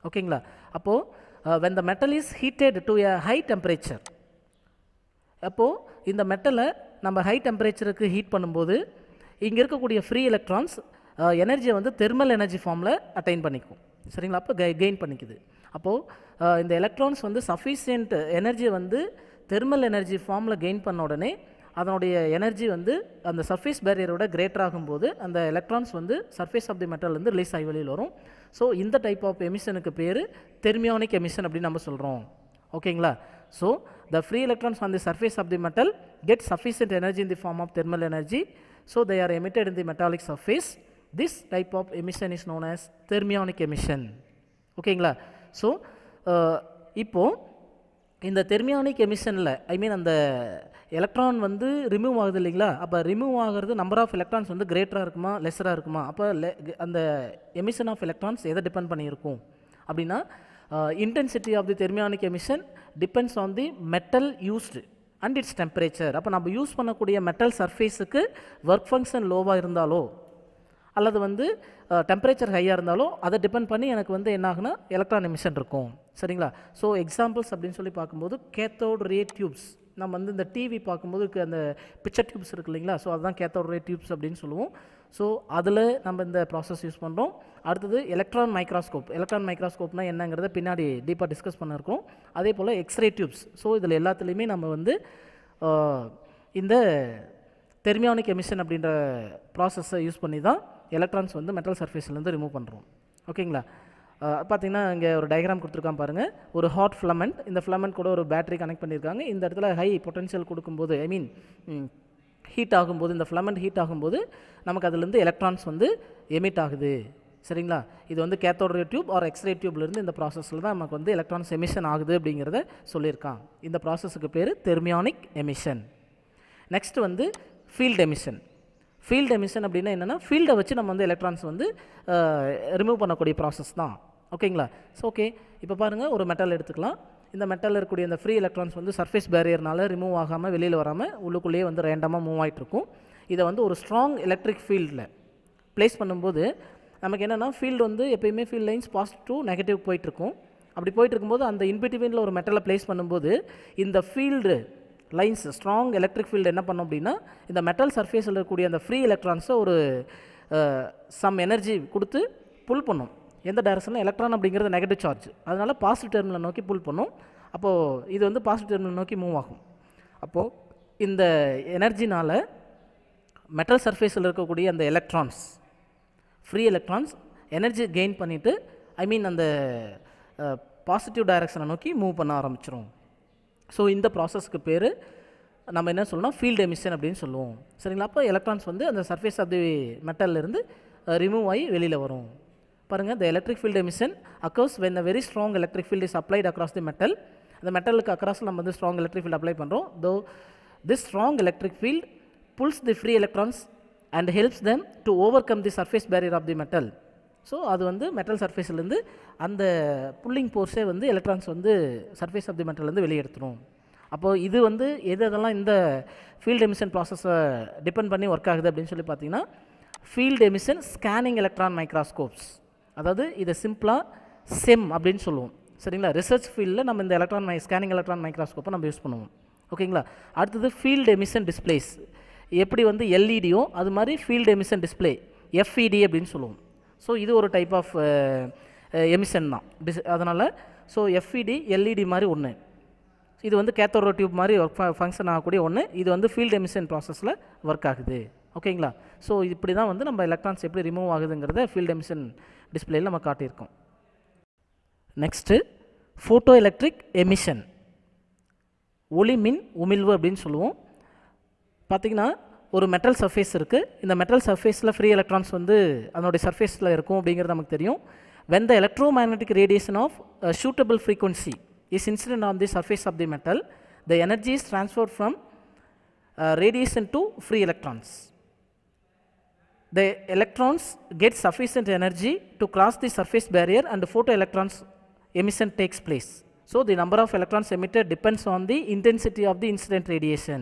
ஓகேங்களா? அப்போது when the metal is heated to a high temperature அப்போது இந்த மெட்டலை நம்ம ஹை டெம்பரேச்சருக்கு ஹீட் பண்ணும்போது இங்கே இருக்கக்கூடிய ஃப்ரீ எலக்ட்ரான்ஸ் எனர்ஜியை வந்து தெர்மல் எனர்ஜி ஃபார்மில் அட்டைன் பண்ணிக்கும். சரிங்களா? அப்போ கெ கெயின் பண்ணிக்குது. அப்போது இந்த எலக்ட்ரான்ஸ் வந்து சஃபிஷியன்ட் எனர்ஜியை வந்து தெர்மல் எனர்ஜி ஃபார்மில் கெயின் பண்ண உடனே அதனுடைய எனர்ஜி வந்து அந்த சர்ஃபேஸ் பேரியரோட கிரேட்டர் ஆகும்போது அந்த எலக்ட்ரான்ஸ் வந்து சர்ஃபேஸ் ஆஃப் தி மெட்டல் வந்து ரிலீஸ் ஆகி வெளியில் வரும். ஸோ இந்த டைப் ஆஃப் எமிஷனுக்கு பேர் தெர்மியானிக் எமிஷன் அப்படின்னு நம்ம சொல்கிறோம் ஓகேங்களா so the free electrons on the surface of the metal get sufficient energy in the form of thermal energy so they are emitted in the metallic surface this type of emission is known as thermionic emission ஓகேங்களா so இப்போது இந்த thermionic எமிஷனில் ஐ மீன் அந்த electron வந்து remove ஆகுது இல்லைங்களா? அப்போ remove ஆகிறது number of electrons வந்து கிரேட்டராக இருக்குமா லெஸராக இருக்குமா? அப்போ அந்த எமிஷன் ஆஃப் எலக்ட்ரான்ஸ் எதை டிபெண்ட் பண்ணியிருக்கும்? அப்படின்னா intensity of the thermionic emission depends on the metal used and its temperature அப்போ நம்ம யூஸ் பண்ணக்கூடிய மெட்டல் சர்ஃபேஸுக்கு ஒர்க் ஃபங்க்ஷன் லோவாக இருந்தாலோ அல்லது வந்து டெம்பரேச்சர் ஹையாக இருந்தாலோ அதை டிபெண்ட் பண்ணி எனக்கு வந்து என்ன ஆகுனா எலக்ட்ரான் எமிஷன் இருக்கும். சரிங்களா? ஸோ எக்ஸாம்பிள்ஸ் அப்படின்னு சொல்லி பார்க்கும்போது கேத்தோட் ரே டியூப்ஸ் நம்ம வந்து இந்த டிவி பார்க்கும்போது அந்த பிக்சர் டியூப்ஸ் இருக்கு இல்லைங்களா? ஸோ அதுதான் கேத்தோட் ரே டியூப்ஸ் அப்படின்னு சொல்லுவோம். ஸோ அதில் நம்ம இந்த ப்ராசஸ் யூஸ் பண்ணுறோம் அடுத்தது எலக்ட்ரான் மைக்ராஸ்கோப் எலக்ட்ரான் மைக்ராஸ்கோப்னா என்னங்கிறத பின்னாடி டீப்பாக டிஸ்கஸ் பண்ணியிருக்கோம் அதே போல் எக்ஸ்ரே டியூப்ஸ் ஸோ இதில் எல்லாத்துலேயுமே நம்ம வந்து இந்த தெர்மியானிக் எமிஷன் அப்படின்ற ப்ராசஸை யூஸ் பண்ணி தான் எலக்ட்ரான்ஸ் வந்து மெட்டல் சர்ஃபேஸ்லேருந்து ரிமூவ் பண்ணுறோம் ஓகேங்களா பார்த்தீங்கன்னா இங்கே ஒரு டயக்ராம் கொடுத்துருக்கான் பாருங்கள் ஒரு ஹாட் ஃப்ளமெண்ட் இந்த ஃப்ளமெண்ட் கூட ஒரு பேட்டரி கனெக்ட் பண்ணியிருக்காங்க இந்த இடத்துல ஹை பொட்டன்ஷியல் கொடுக்கும்போது ஐ மீன் ஹீட் ஆகும்போது இந்த ஃபிலமெண்ட் ஹீட் ஆகும்போது நமக்கு அதுலேருந்து எலக்ட்ரான்ஸ் வந்து எமிட் ஆகுது. சரிங்களா? இது வந்து cathode tube or X ray டியூப்லேருந்து இந்த ப்ராசஸில் தான் நமக்கு வந்து எலக்ட்ரான்ஸ் எமிஷன் ஆகுது அப்படிங்கிறத சொல்லியிருக்கான். இந்த ப்ராசஸுக்கு பேர் தெர்மியானிக் எமிஷன் நெக்ஸ்ட் வந்து ஃபீல்ட் எமிஷன் ஃபீல்ட் எமிஷன் அப்படின்னா என்னென்னா ஃபீல்டை வச்சு நம்ம வந்து எலக்ட்ரான்ஸ் வந்து ரிமூவ் பண்ணக்கூடிய ப்ராசஸ் தான். ஓகேங்களா ஸோ ஓகே இப்போ பாருங்கள் ஒரு மெட்டல் எடுத்துக்கலாம். இந்த மெட்டலில் இருக்கக்கூடிய இந்த ஃப்ரீ எலக்ட்ரான்ஸ் வந்து சர்ஃபேஸ் பேரியர்னால ரிமூவ் ஆகாமல் வெளியில் வராமல் உள்ளுக்குள்ளேயே வந்து ரேண்டமாக மூவ் ஆகிட்ருக்கும் இதை வந்து ஒரு ஸ்ட்ராங் எலக்ட்ரிக் ஃபீல்டில் ப்ளேஸ் பண்ணும்போது நமக்கு என்னென்னா ஃபீல்டு வந்து எப்பயுமே field lines positive to negative போயிட்டுருக்கும். அப்படி போயிட்டு இருக்கும்போது அந்த இன்பிட்வீனில் ஒரு மெட்டலை ப்ளேஸ் பண்ணும்போது இந்த field lines strong electric field என்ன பண்ணும் அப்படின்னா இந்த மெட்டல் சர்ஃபேஸில் இருக்கக்கூடிய அந்த ஃப்ரீ எலக்ட்ரான்ஸை ஒரு சம் எனர்ஜி கொடுத்து புல் பண்ணும். எந்த டைரக்ஷனில் எலக்ட்ரான் அப்படிங்கிறது நெகட்டிவ் சார்ஜ் அதனால் பாசிட்டிவ் டெர்மினல் நோக்கி புல் பண்ணும். அப்போது இது வந்து பாசிட்டிவ் டெர்மினல் நோக்கி மூவ் ஆகும். அப்போது இந்த எனர்ஜினால் மெட்டல் சர்ஃபேஸில் இருக்கக்கூடிய அந்த electrons free electrons energy gain பண்ணிவிட்டு ஐ மீன் அந்த பாசிட்டிவ் டைரக்ஷனை நோக்கி மூவ் பண்ண ஆரம்பிச்சிடும் ஸோ இந்த ப்ராசஸ்க்கு பேர் நம்ம என்ன சொல்லணும் ஃபீல்டு எமிஷன் அப்படின்னு சொல்லுவோம். சரிங்களா? அப்போ எலக்ட்ரான்ஸ் வந்து அந்த சர்ஃபேஸ் ஆஃப் தி மெட்டல்லேருந்து ரிமூவ் ஆகி வெளியில் வரும். பாருங்கள் the electric field emission occurs when a very strong electric field is applied across the metal அந்த மெட்டலுக்கு அக்ராஸ் நம்ம வந்து ஸ்ட்ராங் எலக்ட்ரிக் ஃபீல்ட் அப்ளை பண்ணுறோம் though this strong electric field pulls the free electrons and helps them to overcome the surface barrier of the metal so அது வந்து metal சர்ஃபேஸ்லேருந்து அந்த pulling போர்ஸே வந்து electrons வந்து சர்ஃபேஸ் ஆஃப் தி மெட்டல்லேருந்து வெளியெடுத்துரும் அப்போது இது வந்து எது எதெல்லாம் இந்த ஃபீல்டு எமிஷன் ப்ராசஸை டிபெண்ட் பண்ணி ஒர்க் ஆகுது அப்படின்னு சொல்லி பார்த்தீங்கன்னா field emission scanning electron microscopes அதாவது இதை சிம்பிளாக செம் அப்படின்னு சொல்லுவோம். சரிங்களா? ரிசர்ச் ஃபீல்டில் நம்ம இந்த எலக்ட்ரான் மை ஸ்கேனிங் எலக்ட்ரான் மைக்ராஸ்கோப்பை நம்ம யூஸ் பண்ணுவோம். ஓகேங்களா? அடுத்தது ஃபீல்டு எமிஷன் டிஸ்பிளேஸ் எப்படி வந்து எல்இடியோ அது மாதிரி ஃபீல்டு எமிஷன் டிஸ்பிளே எஃப்இடி அப்படின்னு சொல்லுவோம். ஸோ இது ஒரு டைப் ஆஃப் எமிஷன் தான். டிஸ் அதனால் ஸோ எஃப்இடி எல்இடி மாதிரி ஒன்று இது வந்து கேத்தோரோ டியூப் மாதிரி ஒர்க் ஃபங்க்ஷன் ஆகக்கூடிய ஒன்று இது வந்து ஃபீல்டு எமிஷன் ப்ராசஸில் ஒர்க் ஆகுது. ஓகேங்களா? ஸோ இப்படி தான் வந்து நம்ம எலக்ட்ரான்ஸ் எப்படி ரிமூவ் ஆகுதுங்கிறத ஃபீல்டு எமிஷன் டிஸ்பிளேயில் நம்ம காட்டியிருக்கோம். நெக்ஸ்ட்டு ஃபோட்டோ எலக்ட்ரிக் எமிஷன் ஒளி மின் உமிழ்வு அப்படின்னு சொல்லுவோம். பார்த்திங்கன்னா ஒரு மெட்டல் சர்ஃபேஸ் இருக்குது இந்த மெட்டல் சர்ஃபேஸில் ஃப்ரீ எலக்ட்ரான்ஸ் வந்து அதனுடைய சர்ஃபேஸில் இருக்கும் அப்படிங்கிறது நமக்கு தெரியும். வெந்த the electromagnetic radiation of a suitable frequency is incident on the surface of the metal the energy is transferred from uh, radiation to the electrons get sufficient energy to cross the surface barrier and photoelectrons emission takes place. So the number of electrons emitted depends on the intensity of the incident radiation.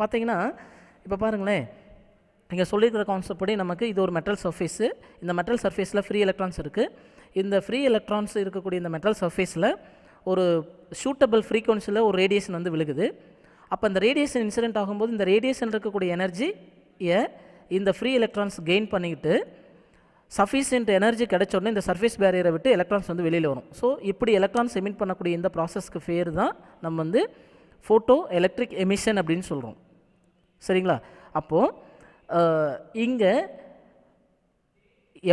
பார்த்தீங்கன்னா இப்போ பாருங்களேன். இங்கே சொல்லியிருக்கிற concept படி நமக்கு இது ஒரு metal surface இந்த மெட்டல் சர்ஃபேஸில் ஃப்ரீ எலக்ட்ரான்ஸ் இருக்குது இந்த ஃப்ரீ எலக்ட்ரான்ஸ் இருக்கக்கூடிய இந்த மெட்டல் சர்ஃபேஸில் ஒரு சூட்டபிள் ஃப்ரீக்வன்சியில் ஒரு ரேடியேஷன் வந்து விழுகுது. அப்போ அந்த ரேடியேஷன் இன்சிடென்ட் ஆகும்போது இந்த ரேடியேஷன் இருக்கக்கூடிய எனர்ஜியை இந்த ஃப்ரீ எலக்ட்ரான்ஸ் கெயின் பண்ணிக்கிட்டு சஃபிஷியன்ட் எனர்ஜி கிடைச்ச உடனே இந்த சர்ஃபேஸ் பேரியரை விட்டு எலக்ட்ரான்ஸ் வந்து வெளியில் வரும். ஸோ இப்படி எலக்ட்ரான்ஸ் எமிட் பண்ணக்கூடிய இந்த ப்ராசஸ்க்கு பேர் தான் நம்ம வந்து ஃபோட்டோ எலக்ட்ரிக் எமிஷன் அப்படின்னு சொல்கிறோம் சரிங்களா? அப்போது இங்கே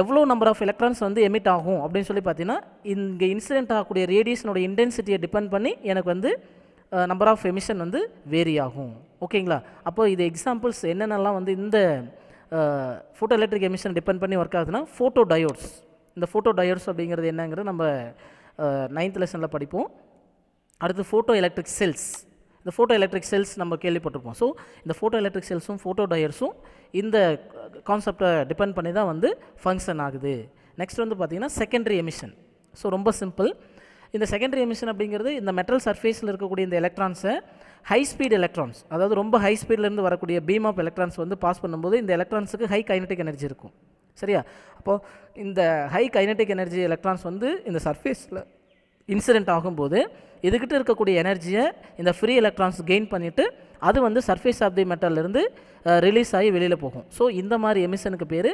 எவ்வளோ நம்பர் ஆஃப் எலக்ட்ரான்ஸ் வந்து எமிட் ஆகும் அப்படின்னு சொல்லி பார்த்தீங்கன்னா இங்கே இன்சிடென்ட் ஆகக்கூடிய ரேடியேஷனோட இன்டென்சிட்டியை டிபெண்ட் பண்ணி எனக்கு வந்து நம்பர் ஆஃப் எமிஷன் வந்து வேரி ஆகும். ஓகேங்களா அப்போ இது எக்ஸாம்பிள்ஸ் என்னென்னலாம் வந்து இந்த ஃபோட்டோ எலக்ட்ரிக் எமிஷன் டிபெண்ட் பண்ணி ஒர்க் ஆகுதுன்னா ஃபோட்டோ டயோட்ஸ் இந்த ஃபோட்டோ டயோட்ஸ் அப்படிங்கிறது என்னங்கிறது நம்ம நைன்த் லெசனில் படிப்போம். அடுத்து ஃபோட்டோ எலக்ட்ரிக் செல்ஸ் இந்த ஃபோட்டோ எலக்ட்ரிக் செல்ஸ் நம்ம கேள்விப்பட்டிருப்போம். ஸோ இந்த ஃபோட்டோ எலக்ட்ரிக் செல்ஸும் ஃபோட்டோ டயர்ஸும் இந்த கான்செப்டை டிபெண்ட் பண்ணி தான் வந்து ஃபங்க்ஷன் ஆகுது. நெக்ஸ்ட் வந்து பார்த்திங்கன்னா செகண்டரி எமிஷன் ஸோ ரொம்ப சிம்பிள் இந்த செகண்டரி எமிஷன் அப்படிங்கிறது இந்த மெட்டல் சர்ஃபேஸில் இருக்கக்கூடிய இந்த எலக்ட்ரான்ஸை ஹை ஸ்பீட் எலக்ட்ரான்ஸ் அதாவது ரொம்ப ஹை ஸ்பீட்லேருந்து வரக்கூடிய பீம் ஆஃப் எலக்ட்ரான்ஸ் வந்து பாஸ் பண்ணும்போது இந்த எலக்ட்ரான்ஸுக்கு ஹை கைனட்டிக் எனர்ஜி இருக்கும். சரியா? அப்போது இந்த ஹை கைனட்டிக் எனர்ஜி எலக்ட்ரான்ஸ் வந்து இந்த சர்ஃபேஸில் இன்சிடெண்ட் ஆகும்போது இதுக்கிட்ட இருக்கக்கூடிய எனர்ஜியை இந்த ஃப்ரீ எலக்ட்ரான்ஸ் கெயின் பண்ணிவிட்டு அது வந்து சர்ஃபேஸ் ஆஃப் தி மெட்டல்லேருந்து ரிலீஸ் ஆகி வெளியில் போகும். ஸோ இந்த மாதிரி எமிஷனுக்கு பேர்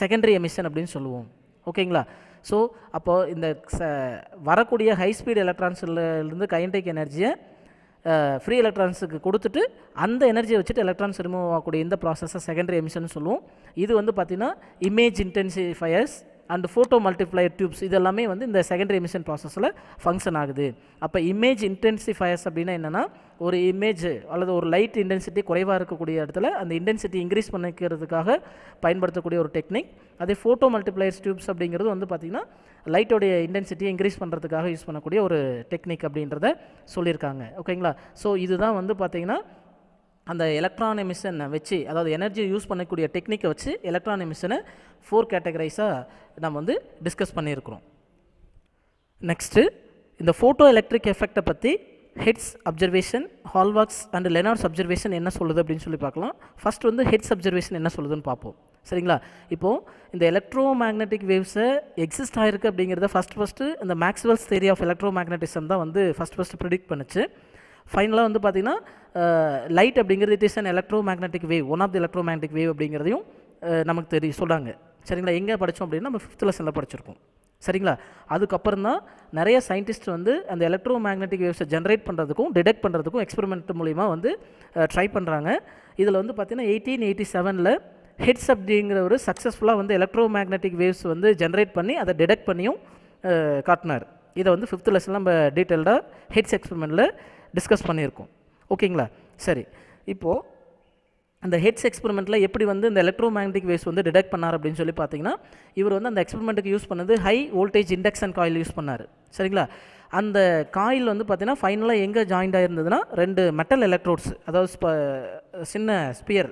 செகண்டரி எமிஷன் அப்படின்னு சொல்லுவோம். ஓகேங்களா? ஸோ அப்போது இந்த ச வரக்கூடிய ஹை ஸ்பீட் எலக்ட்ரான்ஸ்லேருந்து கைனடிக் எனர்ஜியை ஃப்ரீ எலக்ட்ரான்ஸுக்கு கொடுத்துட்டு அந்த எனர்ஜியை வச்சுட்டு எலக்ட்ரான்ஸ் ரிமூவ் ஆகக்கூடிய இந்த ப்ராசஸை செகண்டரி எமிஷன் சொல்லுவோம். இது வந்து பார்த்திங்கன்னா image intensifiers and photomultiplier tubes இதெல்லாமே வந்து இந்த செகண்டரி எமிஷன் ப்ராசஸில் ஃபங்க்ஷன் ஆகுது. அப்போ இமேஜ் இன்டென்சிஃபயர்ஸ் அப்படின்னா என்னென்னா ஒரு இமேஜ் அல்லது ஒரு லைட் இன்டென்சிட்டி குறைவாக இருக்கக்கூடிய இடத்துல அந்த இன்டென்சிட்டி இன்க்ரீஸ் பண்ணிக்கிறதுக்காக பயன்படுத்தக்கூடிய ஒரு டெக்னிக் அதே ஃபோட்டோ மல்டிப்ளையர்ஸ் டியூப்ஸ் அப்படிங்கிறது வந்து பார்த்திங்கன்னா லைட்டோடைய இன்டென்சிட்டியை இன்க்ரீஸ் பண்ணுறதுக்காக யூஸ் பண்ணக்கூடிய ஒரு டெக்னிக் அப்படின்றத சொல்லியிருக்காங்க. ஓகேங்களா? ஸோ இதுதான் வந்து பார்த்திங்கன்னா அந்த எலக்ட்ரான் எமிஷனை வச்சு அதாவது எனர்ஜியை யூஸ் பண்ணக்கூடிய டெக்னிக்கை வச்சு எலக்ட்ரான் எமிஷனை ஃபோர் கேட்டகரைஸாக நம்ம வந்து டிஸ்கஸ் பண்ணியிருக்கிறோம். நெக்ஸ்ட்டு இந்த ஃபோட்டோ எலக்ட்ரிக் எஃபெக்டை பற்றி Hertz observation Hallwachs and Lenard's observation என்ன சொல்லுது அப்படின்னு சொல்லி பார்க்கலாம். ஃபஸ்ட் வந்து ஹெட்ஸ் அப்சர்வேஷன் என்ன சொல்லுதுன்னு பார்ப்போம். சரிங்களா? இப்போது இந்த எலக்ட்ரோ மேக்னெட்டிக் வேவ்ஸை எக்ஸிஸ்ட் ஆகிருக்கு அப்படிங்கிறத ஃபஸ்ட் ஃபஸ்ட்டு இந்த Maxwell's theory of electro magnetism தான் வந்து ஃபஸ்ட் ஃபஸ்ட்டு ப்ரிடிக்ட் பண்ணுச்சு. ஃபைனலாக வந்து பார்த்திங்கன்னா லைட் அப்படிங்கிறது it is an electromagnetic wave one of the electromagnetic wave அப்படிங்கிறதையும் நமக்கு தெரியும் சொல்கிறாங்க சரிங்களா? எங்கே படித்தோம் அப்படின்னா நம்ம ஃபிஃப்த் லெசனில் படிச்சிருக்கோம். சரிங்களா? அதுக்கப்புறம் தான் நிறைய சயின்டிஸ்ட் வந்து அந்த எலக்ட்ரோ மேக்னெட்டிக் வேவ்ஸை ஜென்ரேட் பண்ணுறதுக்கும் டிடெக்ட் பண்ணுறதுக்கும் எக்ஸ்பெரிமெண்ட் மூலிமா வந்து ட்ரை பண்ணுறாங்க இதில் வந்து பார்த்திங்கன்னா எயிட்டீன் எயிட்டி செவனில் ஹெட்ஸ் அப்படிங்கிற ஒரு சக்ஸஸ்ஃபுல்லாக வந்து எலக்ட்ரோ மேக்னெட்டிக் வேவ்ஸ் வந்து ஜென்ரேட் பண்ணி அதை டிடெக்ட் பண்ணியும் காட்டினார். இதை வந்து ஃபிஃப்த் லெசனில் நம்ம டீட்டெயில்டாக ஹெட்ஸ் எக்ஸ்பெரிமெண்ட்டில் டிஸ்கஸ் பண்ணியிருக்கோம். ஓகேங்களா? சரி. இப்போது அந்த ஹெட்ஸ் எக்ஸ்பெரிமெண்ட்டில் எப்படி வந்து இந்த எலக்ட்ரோ மேக்னட்டிக் வேவ்ஸ் வந்து டிடெக்ட் பண்ணார் அப்படின்னு சொல்லி பார்த்தீங்கன்னா இவர் வந்து அந்த எக்ஸ்பெரிமெண்ட்டுக்கு யூஸ் பண்ணது high voltage induction coil use பண்ணார். சரிங்களா? அந்த காயில் வந்து பார்த்தீங்கன்னா ஃபைனலாக எங்கே ஜாயிண்ட் ஆகிருந்ததுன்னா ரெண்டு மெட்டல் எலக்ட்ரோட்ஸ் அதாவது ஸ்ப சின்ன ஸ்பியர்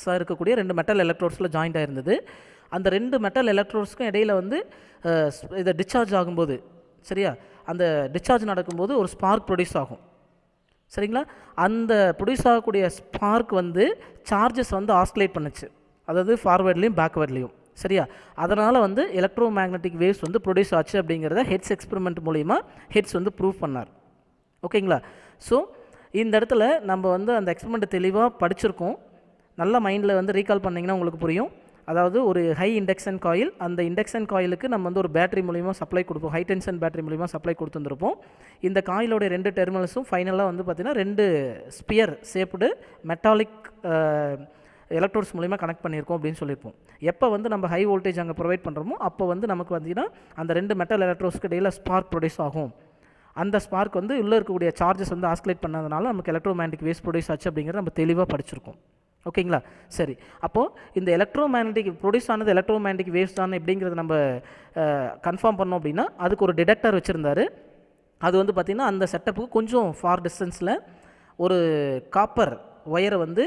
சார் இருக்கக்கூடிய ரெண்டு மெட்டல் எலக்ட்ரோட்ஸில் ஜாயிண்ட் ஆயிருந்தது. அந்த ரெண்டு மெட்டல் எலக்ட்ரோட்ஸ்க்கும் இடையில் வந்து இதை டிஸ்சார்ஜ் ஆகும்போது சரியா? அந்த டிஸ்சார்ஜ் நடக்கும்போது ஒரு ஸ்பார்க் ப்ரொடியூஸ் ஆகும். சரிங்களா? அந்த ப்ரொடியூஸ் ஆகக்கூடிய ஸ்பார்க் வந்து சார்ஜஸ் வந்து ஆஸ்லேட் பண்ணுச்சு. அதாவது ஃபார்வேர்ட்லேயும் பேக்வேர்ட்லேயும் சரியா? அதனால் வந்து எலக்ட்ரோ மேக்னட்டிக் வேவ்ஸ் வந்து ப்ரொடியூஸ் ஆச்சு அப்படிங்கிறத ஹெட்ஸ் எக்ஸ்பெரிமெண்ட் மூலிமா ஹெட்ஸ் வந்து ப்ரூவ் பண்ணார். ஓகேங்களா? ஸோ இந்த இடத்துல நம்ம வந்து அந்த எக்ஸ்பெரிமெண்ட்டை தெளிவாக படிச்சிருக்கோம். நல்ல மைண்டில் வந்து ரீகால் பண்ணிங்கன்னா உங்களுக்கு புரியும். அதாவது ஒரு ஹை இண்டக்ஷன் காயில் அந்த இண்டக்ஷன் காயிலுக்கு நம்ம வந்து ஒரு பேட்டரி மூலிமா சப்ளை கொடுப்போம். ஹை டென்ஷன் பேட்டரி மூலிமா சப்ளை கொடுத்துருப்போம் இந்த காயிலோடைய ரெண்டு டெர்மினல்ஸும் ஃபைனலாக வந்து பார்த்திங்கன்னா ரெண்டு ஸ்பியர் சேப்டு மெட்டாலிக் எலக்ட்ரோட்ஸ் மூலிமா கனெக்ட் பண்ணியிருக்கோம் அப்படின்னு சொல்லியிருப்போம். எப்போ வந்து நம்ம ஹை வோல்டேஜ் அங்கே ப்ரொவைட் பண்ணுறோமோ அப்போ வந்து நமக்கு பார்த்தீங்கன்னா அந்த ரெண்டு மெட்டல் எலக்ட்ரோஸ்க்கு இடையில் ஸ்பார்க் ப்ரொடியூஸ் ஆகும். அந்த ஸ்பார்க் வந்து உள்ளே இருக்கக்கூடிய சார்ஜஸ் வந்து ஆஸ்குலேட் பண்ணதுனால நமக்கு எலக்ட்ரோ வேஸ்ட் ப்ரொடியூஸ் ஆச்சு அப்படிங்கிறத நம்ம தெளிவாக படிச்சிருக்கோம். ஓகேங்களா? சரி. அப்போது இந்த எலக்ட்ரோ மேக்னட்டிக் ப்ரொடியூஸ் ஆனது எலக்ட்ரோ மேக்னட்டிக் வேவ்ஸ் தான் அப்படிங்கிறத நம்ம கன்ஃபார்ம் பண்ணோம் அப்படின்னா அதுக்கு ஒரு டிடெக்டர் வச்சுருந்தாரு. அது வந்து பார்த்திங்கன்னா அந்த செட்டப்புக்கு கொஞ்சம் ஃபார் டிஸ்டன்ஸில் ஒரு காப்பர் ஒயரை வந்து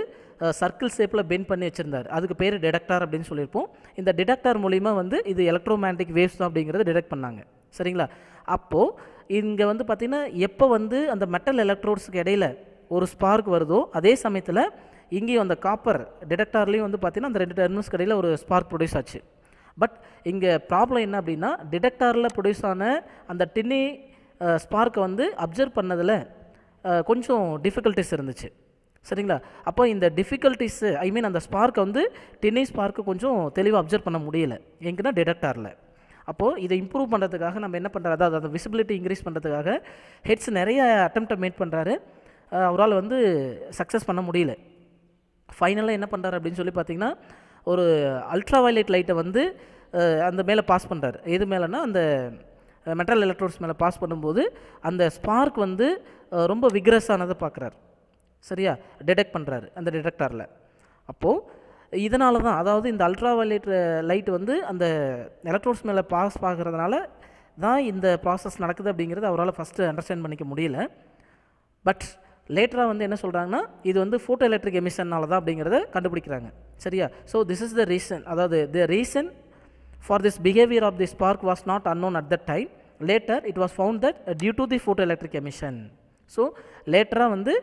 சர்க்கிள் ஷேப்பில் பெண்ட் பண்ணி வச்சுருந்தார். அதுக்கு பேர் டிடெக்டர் அப்படின்னு சொல்லியிருப்போம். இந்த டிடெக்டர் மூலிமா வந்து இது எலக்ட்ரோ மேக்னட்டிக் வேவ்ஸ் தான் அப்படிங்கிறத டிடெக்ட் பண்ணாங்க. சரிங்களா? அப்போது இங்கே வந்து பார்த்திங்கன்னா எப்போ வந்து அந்த மெட்டல் எலக்ட்ரோட்ஸுக்கு இடையில ஒரு ஸ்பார்க் வருதோ அதே சமயத்தில் இங்கேயும் அந்த காப்பர் டிடெக்டார்லேயும் வந்து பார்த்திங்கன்னா அந்த ரெண்டு டெர்மினல்ஸ்க்கு கடையில் ஒரு ஸ்பார்க் ப்ரொடியூஸ் ஆச்சு. பட் இங்கே ப்ராப்ளம் என்ன அப்படின்னா டிடெக்டாரில் ப்ரொடியூஸ் ஆன அந்த டின்னி ஸ்பார்க்கை வந்து அப்சர்வ் பண்ணதில் கொஞ்சம் டிஃபிகல்ட்டிஸ் இருந்துச்சு. சரிங்களா? அப்போ இந்த டிஃபிகல்ட்டிஸு ஐ மீன் அந்த ஸ்பார்க்கை வந்து டின்னி ஸ்பார்க்கை கொஞ்சம் தெளிவாக அப்சர்வ் பண்ண முடியல. எங்கன்னா டிடெக்டாரில் அப்போது இதை இம்ப்ரூவ் பண்ணுறதுக்காக நம்ம என்ன பண்ணுறாரு அதாவது அந்த விசிபிலிட்டி இன்க்ரீஸ் பண்ணுறதுக்காக ஹெட்ஸ் நிறைய அட்டம்ப்டை மேட் பண்ணுறாரு அவரால் வந்து சக்ஸஸ் பண்ண முடியல. ஃபைனலாக என்ன பண்ணுறாரு அப்படின்னு சொல்லி பார்த்தீங்கன்னா ஒரு அல்ட்ரா வயலட் லைட்டை வந்து அந்த மேலே பாஸ் பண்ணுறாரு எது மேலேனா அந்த மெட்டல் எலக்ட்ரோட்ஸ் மேலே பாஸ் பண்ணும்போது அந்த ஸ்பார்க் வந்து ரொம்ப விக்ரஸானதை பார்க்குறாரு. சரியா? டிடெக்ட் பண்ணுறாரு அந்த டிடெக்டாரில் அப்போது இதனால தான் அதாவது இந்த அல்ட்ரா வயலட் லைட் வந்து அந்த எலக்ட்ரோட்ஸ் மேலே பாஸ் பார்க்குறதுனால தான் இந்த ப்ராசஸ் நடக்குது அப்படிங்கிறது அவரால் ஃபஸ்ட்டு அண்டர்ஸ்டாண்ட் பண்ணிக்க முடியல. பட் லேட்டராக வந்து என்ன சொல்கிறாங்கன்னா இது வந்து ஃபோட்டோ எலக்ட்ரிக் எமிஷன்னால தான் அப்படிங்கிறத கண்டுபிடிக்கிறாங்க. சரியா? So this is the reason அதாவது the reason for this behaviour of the spark was not unknown at that time later it was found that due to the photoelectric emission so லேட்டராக வந்து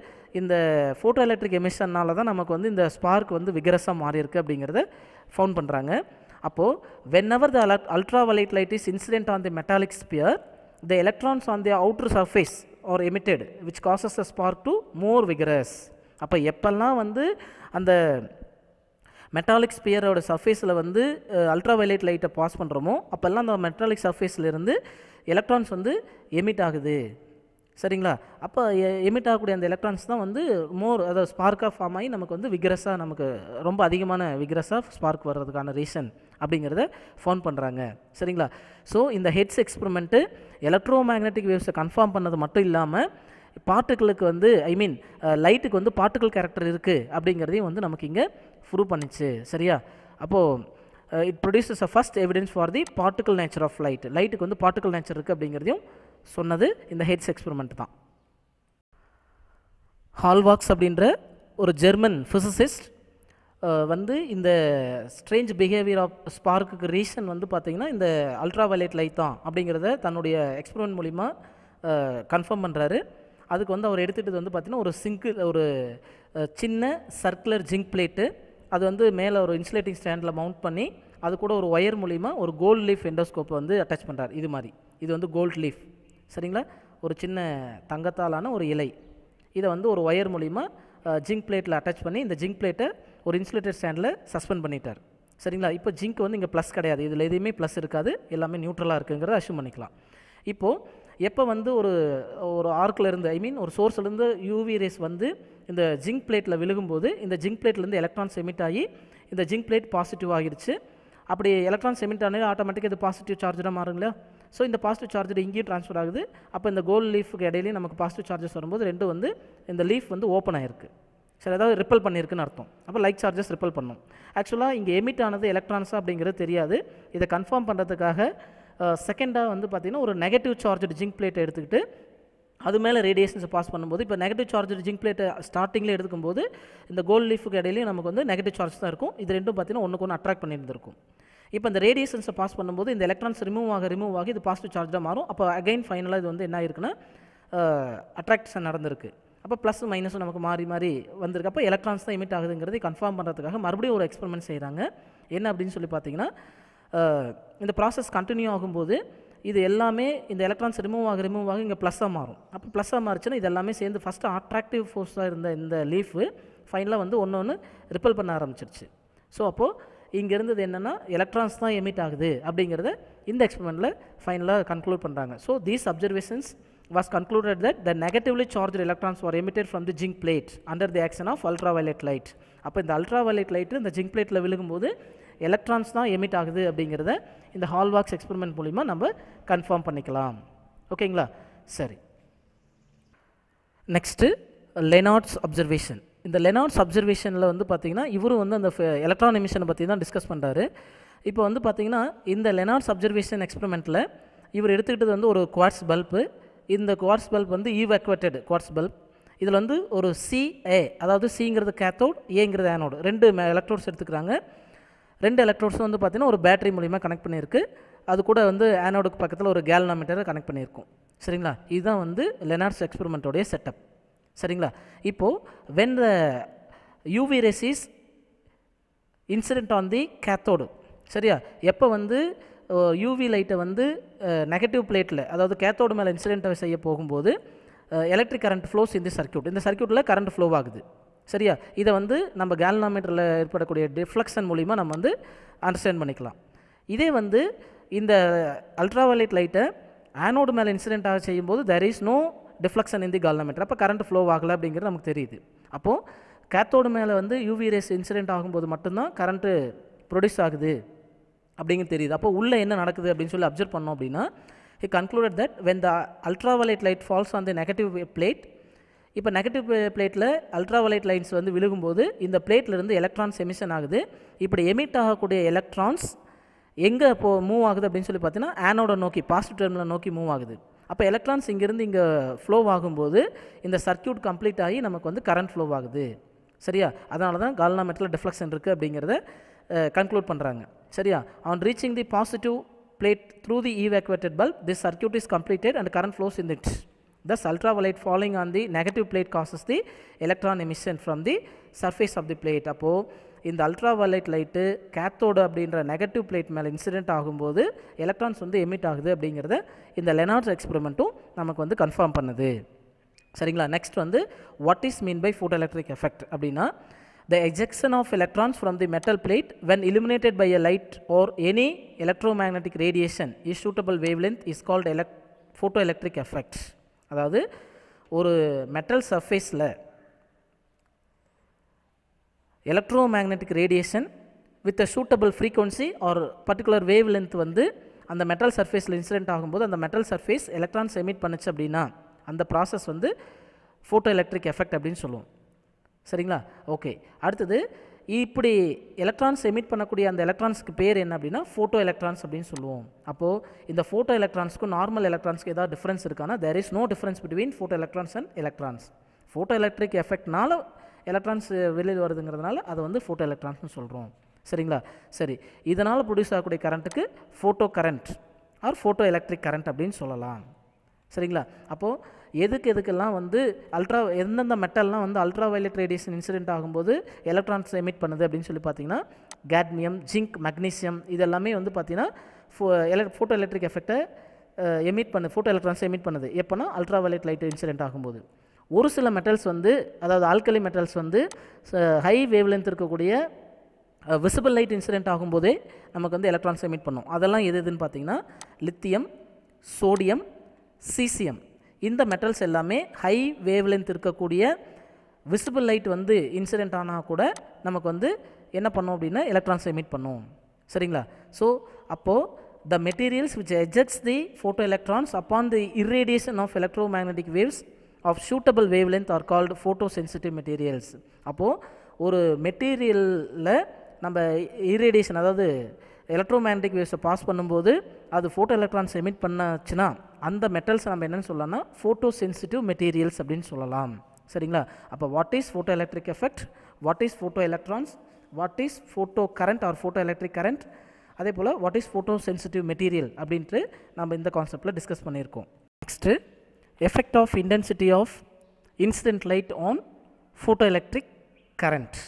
இந்த photo electric எமிஷன்னால தான் நமக்கு வந்து இந்த spark வந்து விகரஸாக மாறியிருக்கு அப்படிங்கிறத ஃபவுண்ட் பண்ணுறாங்க அப்போது whenever the ultraviolet light is incident on the metallic sphere the electrons on the outer surface are emitted which causes the spark to more vigorous அப்போ எப்பெல்லாம் வந்து அந்த மெட்டாலிக் ஸ்பியரோட சர்ஃபேஸில் வந்து அல்ட்ரா வயலட் லைட்டை பாஸ் பண்ணுறோமோ அப்போல்லாம் அந்த மெட்டாலிக் சர்ஃபேஸ்லேருந்து எலக்ட்ரான்ஸ் வந்து எமிட் ஆகுது. சரிங்களா? அப்போ எமிட் ஆகக்கூடிய அந்த எலக்ட்ரான்ஸ் தான் வந்து மோர் அதாவது ஸ்பார்க்காக ஃபார்ம் ஆகி நமக்கு வந்து விக்ரஸாக நமக்கு ரொம்ப அதிகமான விக்ரஸாக ஸ்பார்க் வர்றதுக்கான ரீசன் அப்படிங்கிறத ஃபோன் பண்ணுறாங்க சரிங்களா? ஸோ இந்த ஹெட்ஸ் எக்ஸ்பெரிமெண்ட்டு எலக்ட்ரோ மேக்னெட்டிக் வேவ்ஸை கன்ஃபார்ம் பண்ணது மட்டும் இல்லாமல் பார்ட்டிகளுக்கு வந்து ஐ மீன் லைட்டுக்கு வந்து பார்ட்டிகல் கேரக்டர் இருக்குது அப்படிங்கிறதையும் வந்து நமக்கு இங்கே ப்ரூவ் பண்ணிச்சு. சரியா? அப்போது it produces a first evidence for the particle nature of light லைட்டுக்கு வந்து பார்ட்டிகல் நேச்சர் இருக்குது அப்படிங்கிறதையும் சொன்னது இந்த ஹெட்ஸ் எக்ஸ்பெரிமெண்ட் தான். ஹால்வாக்ஸ் அப்படின்ற ஒரு ஜெர்மன் ஃபிசிசிஸ்ட் வந்து இந்த ஸ்ட்ரேஞ்ச் பிஹேவியர் ஆஃப் ஸ்பார்க்குக்கு ரீசன் வந்து பார்த்திங்கன்னா இந்த அல்ட்ரா வயலட் லைட் தான் அப்படிங்கிறத தன்னுடைய எக்ஸ்பெரிமெண்ட் மூலிமா கன்ஃபார்ம் பண்ணுறாரு அதுக்கு வந்து அவர் எடுத்துகிட்டது வந்து பார்த்திங்கன்னா ஒரு சிங்கு ஒரு சின்ன சர்க்குலர் ஜிங்க் பிளேட்டு அது வந்து மேலே ஒரு இன்சுலேட்டிங் ஸ்டாண்டில் மவுண்ட் பண்ணி அது கூட ஒரு ஒயர் மூலிமா ஒரு கோல்ட் லீஃப் எண்டோஸ்கோப்பை வந்து அட்டாச் பண்ணுறாரு இது மாதிரி. இது வந்து கோல்ட் லீஃப் சரிங்களா? ஒரு சின்ன தங்கத்தாலான ஒரு இலை. இதை வந்து ஒரு ஒயர் மூலிமா ஜிங்க் பிளேட்டில் அட்டாச் பண்ணி இந்த ஜிங்க் பிளேட்டை ஒரு இன்சுலேட்டட் ஸ்டாண்டில் சஸ்பெண்ட் பண்ணிட்டார். சரிங்களா? இப்போ ஜிங்க் வந்து இங்கே ப்ளஸ் கிடையாது. இதில் எதுவுமே ப்ளஸ் இருக்காது. எல்லாமே நியூட்ரலாக இருக்குங்கிறத அஷ்யூம் பண்ணிக்கலாம். இப்போது எப்போ வந்து ஒரு ஒரு ஆர்க்கில் இருந்து ஐ மீன் ஒரு சோர்ஸ்லேருந்து யூவி ரேஸ் வந்து இந்த ஜிங்க் பிளேட்டில் விழுகும்போது இந்த ஜிங்க் பிளேட்லேருந்து எலக்ட்ரான்ஸ் எமிட் ஆகி இந்த ஜிங்க் பிளேட் பாசிட்டிவ் ஆகிடுச்சு. அப்படி எலக்ட்ரான்ஸ் எமிட் ஆனால் ஆட்டோமேட்டிக்காக இது பாசிட்டிவ் சார்ஜாக மாறுங்களா? ஸோ இந்த பாசிட்டிவ் சார்ஜ் இங்கேயும் ட்ரான்ஸ்ஃபர் ஆகுது. அப்போ இந்த கோல்ட் லீஃபுக்கு இடையிலையும் நமக்கு பாசிட்டிவ் சார்ஜஸ் வரும்போது ரெண்டும் வந்து இந்த லீஃப் வந்து ஓப்பன் ஆகிருக்கு சரி ஏதாவது ரிப்பல் பண்ணியிருக்குன்னு அர்த்தம். அப்போ லைக் சார்ஜஸ் ரிப்பல் பண்ணும். ஆக்சுவலாக இங்கே எமிட் ஆனது எலக்ட்ரான்ஸா அப்படிங்கிறது தெரியாது. இதை கன்ஃபார்ம் பண்ணுறதுக்காக செகண்டாக வந்து பார்த்திங்கன்னா ஒரு நெகட்டிவ் சார்ஜ் ஜிங்க் பிளேட்டை எடுத்துக்கிட்டு அது மேலே ரேடியேஷன்ஸை பாஸ் பண்ணும்போது இப்போ நெகட்டிவ் சார்ஜ் ஜிங்க் பிளேட்டை ஸ்டார்டிங்கில் எடுக்கும்போது இந்த கோல்ட் லீஃபுக்கு இடையிலையும் நமக்கு வந்து நெகட்டிவ் சார்ஜ் தான் இருக்கும். இது ரெண்டும் பார்த்தீங்கன்னா ஒன்றுக்கு ஒன்று அட்ராக்ட் பண்ணியிருந்திருக்கும். இப்போ இந்த ரேடியேஷன்ஸை பாஸ் பண்ணும்போது இந்த எலக்ட்ரான்ஸ் ரிமூவ் ஆக ரிமூவ் ஆகி இது பாசிட்டிவ் சார்ஜாக மாறும். அப்போ அகைன் ஃபைனலாக இது வந்து என்ன ஆயிருக்குன்னா அட்ராக்ஷன் நடந்திருக்கு. அப்போ ப்ளஸ் மைனஸும் நமக்கு மாறி மாறி வந்திருக்கு. அப்போ எலக்ட்ரான்ஸ் தான் எமிட் ஆகுதுங்கிறதை கன்ஃபார்ம் பண்ணுறதுக்காக மறுபடியும் ஒரு எக்ஸ்பெரிமெண்ட் செய்கிறாங்க என்ன அப்படின்னு சொல்லி பார்த்தீங்கன்னா இந்த ப்ராசஸ் கண்டினியூ ஆகும்போது இது எல்லாமே இந்த எலக்ட்ரான்ஸ் ரிமூவ் ஆக ரிமூவ் ஆக இங்கே ப்ளஸ்ஸாக மாறும். அப்போ ப்ளஸ்ஸாக மாறிச்சுன்னா இது எல்லாமே சேர்ந்து ஃபஸ்ட்டு அட்ராக்டிவ் ஃபோர்ஸாக இருந்த இந்த லீஃபு ஃபைனலாக வந்து ஒன்று ஒன்று ரிப்பல் பண்ண ஆரம்பிச்சிருச்சு. ஸோ அப்போது இங்கே இருந்தது என்னென்னா எலக்ட்ரான்ஸ் தான் எமிட் ஆகுது அப்படிங்கிறத இந்த எக்ஸ்பெரிமெண்ட்டில் ஃபைனலாக கன்க்ளூட் பண்ணுறாங்க so these observations was concluded that the negatively charged electrons were emitted from the zinc plate under the action of ultraviolet light. அப்போ இந்த அல்ட்ராவயலட் லைட்டு இந்த ஜிங்க் பிளேட்டில் விழுகும்போது எலக்ட்ரான்ஸ் தான் எமிட் ஆகுது அப்படிங்கிறத இந்த ஹால்வாக்ஸ் எக்ஸ்பெரிமெண்ட் மூலிமா நம்ம கன்ஃபார்ம் பண்ணிக்கலாம். ஓகேங்களா சரி. நெக்ஸ்ட்டு லெனார்ட்ஸ் அப்சர்வேஷன் இந்த லெனார்ட்ஸ் அப்சர்வேஷனில் வந்து பார்த்திங்கன்னா இவரும் வந்து அந்த எலக்ட்ரான் எமிஷனை பற்றி தான் டிஸ்கஸ் பண்ணுறாரு இப்போ வந்து பார்த்திங்கன்னா இந்த லெனார்ட்ஸ் அப்சர்வேஷன் எக்ஸ்பெரிமெண்ட்டில் இவர் எடுத்துக்கிட்டது வந்து ஒரு குவாட்ஸ் பல்பு இந்த குவார்ட்ஸ் பல்ப் வந்து ஈவாக்குவேட்டட் குவார்ட்ஸ் பல்ப் இதில் வந்து ஒரு சிஏ அதாவது சிங்கிறது கேத்தோட் ஏங்கிறது ஆனோடு ரெண்டு எலக்ட்ரோட்ஸ் எடுத்துக்கிறாங்க. ரெண்டு எலக்ட்ரோட்ஸும் வந்து பார்த்திங்கன்னா ஒரு பேட்டரி மூலிமா கனெக்ட் பண்ணியிருக்கு. அது கூட வந்து ஆனோடுக்கு பக்கத்தில் ஒரு கேல்னாமீட்டரை கனெக்ட் பண்ணியிருக்கும். சரிங்களா? இதுதான் வந்து லெனார்ஸ் எக்ஸ்பெரிமெண்ட்டோடைய செட்டப் சரிங்களா? இப்போது when the UV rays is incident on the cathode சரியா? எப்போ வந்து யூவி லைட்டை வந்து நெகட்டிவ் பிளேட்டில் அதாவது கேத்தோடு மேலே இன்சிடென்ட் செய்ய போகும்போது எலக்ட்ரிக் கரண்ட் ஃப்ளோஸ் இந்த சர்க்கியூட் இந்த சர்க்கியூட்டில் கரண்ட் ஃப்ளோ ஆகுது. சரியா? இதை வந்து நம்ம கேல்னாமீட்டரில் ஏற்படக்கூடிய டிஃப்ளக்ஷன் மூலிமா நம்ம வந்து அண்டர்ஸ்டாண்ட் பண்ணிக்கலாம். இதே வந்து இந்த அல்ட்ராவயலட் லைட்டை ஆனோடு மேலே இன்சிடென்ட்டாக செய்யும்போது there is no deflection in the galvanometer அப்போ கரண்ட் ஃப்ளோ ஆகலை அப்படிங்கிறது நமக்கு தெரியுது. அப்போது கேத்தோடு மேலே வந்து யூவி ரேஸ் இன்சிடென்ட் ஆகும்போது மட்டும்தான் கரண்ட்டு ப்ரொடியூஸ் ஆகுது. அப்படிங்கிறது தெரியுது. அப்போ உள்ளே என்ன நடக்குது அப்படின்னு சொல்லி அப்சர்வ் பண்ணோம் அப்படின்னா he concluded that when the ultraviolet light falls on the negative plate இப்போ நெகட்டிவ் பிளேட்டில் அல்ட்ராவலைட் லைன்ஸ் வந்து விழுகும்போது இந்த பிளேட்லேருந்து எலக்ட்ரான்ஸ் எமிஷன் ஆகுது. இப்படி எமிட் ஆகக்கூடிய எலக்ட்ரான்ஸ் எங்கே இப்போ மூவ் ஆகுது அப்படின்னு சொல்லி பார்த்தீங்கன்னா ஆனோட நோக்கி பாசிட்டிவ் டெர்மினல் நோக்கி மூவ் ஆகுது. அப்போ எலக்ட்ரான்ஸ் இங்கேருந்து இங்கே ஃப்ளோ ஆகும்போது இந்த சர்க்கியூட் கம்ப்ளீட் ஆகி நமக்கு வந்து கரண்ட் ஃப்ளோ ஆகுது. சரியா? அதனால தான் கால்னாமெட்டில் டிஃப்ளெக்ஷன் இருக்குது அப்படிங்கிறத கன்க்ளூட் பண்ணுறாங்க சரியா? On reaching the positive plate through the evacuated bulb this circuit is completed and current flows in it thus ultraviolet falling on the negative plate causes the electron emission from the surface of the plate. அப்போது இந்த ultraviolet light cathode அப்படின்ற negative plate மேலே incident ஆகும்போது electrons வந்து emit ஆகுது அப்படிங்கிறத இந்த Lenard's எக்ஸ்பெரிமெண்ட்டும் நமக்கு வந்து கன்ஃபார்ம் பண்ணுது. சரிங்களா? நெக்ஸ்ட் வந்து what is mean by photo electric effect அப்படின்னா the ejection of electrons from the metal plate when illuminated by a light or any electromagnetic radiation is suitable wavelength is called elect photoelectric effect அதாவது ஒரு metal சர்ஃபேஸில் electromagnetic radiation with a suitable frequency or particular wave length வந்து அந்த metal சர்ஃபேஸில் incident ஆகும்போது அந்த metal surface electrons emit பண்ணுச்சு அப்படின்னா அந்த ப்ராசஸ் வந்து ஃபோட்டோ எலக்ட்ரிக் எஃபெக்ட் அப்படின்னு சொல்லுவோம். சரிங்களா? ஓகே. அடுத்தது இப்படி எலக்ட்ரான்ஸ் எமிட் பண்ணக்கூடிய அந்த எலக்ட்ரான்ஸ்க்கு பேர் என்ன அப்படின்னா ஃபோட்டோ எலக்ட்ரான்ஸ் அப்படின்னு சொல்லுவோம். அப்போது இந்த ஃபோட்டோ எலக்ட்ரான்ஸ்க்கும் நார்மல் எலக்ட்ரான்ஸ்க்கு ஏதாவது டிஃப்ரென்ஸ் இருக்கானா there is no difference between photo electrons and electrons photo electric எஃபெக்ட்னால electrons வெளியில் வருதுங்கிறதுனால அதை வந்து ஃபோட்டோ எலக்ட்ரான்ஸ்னு சொல்கிறோம் சரிங்களா? சரி. இதனால் ப்ரொடியூஸ் ஆகக்கூடிய கரண்ட்டுக்கு photo current or photo electric current அப்படின்னு சொல்லலாம். சரிங்களா? அப்போது எதுக்கு எதுக்கெல்லாம் வந்து அல்ட்ரா எந்தெந்த மெட்டல்லாம் வந்து அல்ட்ரா வயலட் ரேடியேஷன் இன்சிடென்ட் ஆகும்போது எலக்ட்ரான்ஸ் எமிட் பண்ணுது அப்படின்னு சொல்லி பார்த்தீங்கன்னா கேட்மியம் ஜிங்க் மக்னீசியம் இதெல்லாமே வந்து பார்த்தீங்கன்னா ஃபோ எல ஃபோட்டோ எலக்ட்ரிக் எஃபெக்டை எமிட் பண்ணு ஃபோட்டோ எலக்ட்ரான்ஸ் எமிட் பண்ணுது. எப்போனா அல்ட்ரா வயலட் லைட் இன்சிடென்ட் ஆகும்போது. ஒரு சில மெட்டல்ஸ் வந்து அதாவது ஆல்கலி மெட்டல்ஸ் வந்து ஹை வேவ் லென்த் இருக்கக்கூடிய விசிபிள் லைட் இன்சிடென்ட் ஆகும்போதே நமக்கு வந்து எலக்ட்ரான்ஸ் எமிட் பண்ணும். அதெல்லாம் எது எதுன்னு பார்த்தீங்கன்னா லித்தியம் சோடியம் சீசியம் இந்த மெட்டல்ஸ் எல்லாமே ஹை வேவ் லென்த் இருக்கக்கூடிய விசிபிள் லைட் வந்து இன்சிடென்ட் ஆனால் கூட நமக்கு வந்து என்ன பண்ணும் அப்படின்னா எலக்ட்ரான்ஸ் எமிட் பண்ணும். சரிங்களா? ஸோ அப்போது the materials which ejects the photo electrons upon the irradiation of electromagnetic waves of suitable wave length are called photo sensitive materials அப்போது ஒரு மெட்டீரியலில் நம்ம இரேடியேஷன் அதாவது எலக்ட்ரோமேக்னட்டிக் வேவ்ஸை பாஸ் பண்ணும்போது அது ஃபோட்டோ எலக்ட்ரான்ஸ் எமிட் பண்ணாச்சுன்னா அந்த மெட்டல்ஸ் நம்ம என்னென்னு சொல்லலாம்னா ஃபோட்டோ சென்சிட்டிவ் மெட்டீரியல்ஸ் அப்படின்னு சொல்லலாம். சரிங்களா? அப்போ what is photo electric effect what is photo electrons what is photo current or photo electric current அதே போல் what is photo sensitive material அப்படின்ட்டு நம்ம இந்த கான்செப்டில் டிஸ்கஸ் பண்ணியிருக்கோம். Next effect of intensity of incident light on photo electric current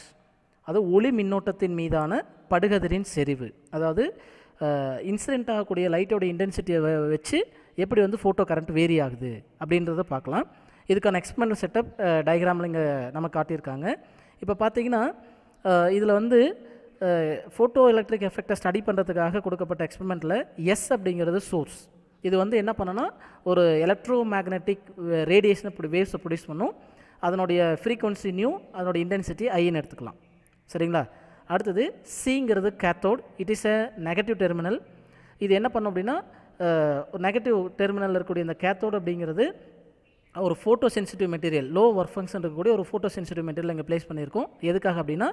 அது ஒளி மின்னோட்டத்தின் மீதான படுகதிரின் செறிவு. அதாவது இன்சிடென்ட் ஆகக்கூடிய லைட்டோட இன்டென்சிட்டியை வச்சு எப்படி வந்து ஃபோட்டோ கரண்ட் வேரி ஆகுது அப்படின்றத பார்க்கலாம். இதுக்கான எக்ஸ்பெரிமெண்ட் செட்டப் டயக்ராமில் இங்கே நம்ம காட்டியிருக்காங்க. இப்போ பார்த்தீங்கன்னா இதில் வந்து ஃபோட்டோ எலக்ட்ரிக் எஃபெக்டை ஸ்டடி பண்ணுறதுக்காக கொடுக்கப்பட்ட எக்ஸ்பெரிமெண்ட்டில் எஸ் அப்படிங்கிறது சோர்ஸ் இது வந்து என்ன பண்ணுன்னா ஒரு எலக்ட்ரோ மேக்னெட்டிக் ரேடியேஷனை இப்படி வேவ்ஸை ப்ரொடியூஸ் பண்ணும். அதனுடைய ஃப்ரீக்குவன்சி நியூ அதனுடைய இன்டென்சிட்டி ஐன்னு எடுத்துக்கலாம். சரிங்களா? அடுத்தது சிங்கிறது cathode it is a negative terminal இது என்ன பண்ணும் அப்படின்னா நெகட்டிவ் டெர்மினலில் இருக்கக்கூடிய இந்த கேத்தோடு அப்படிங்கிறது ஒரு photo sensitive material low work function இருக்கக்கூடிய ஒரு ஃபோட்டோ சென்சிட்டிவ் மெட்டீரியல் இங்கே ப்ளேஸ் பண்ணியிருக்கோம். எதுக்காக அப்படின்னா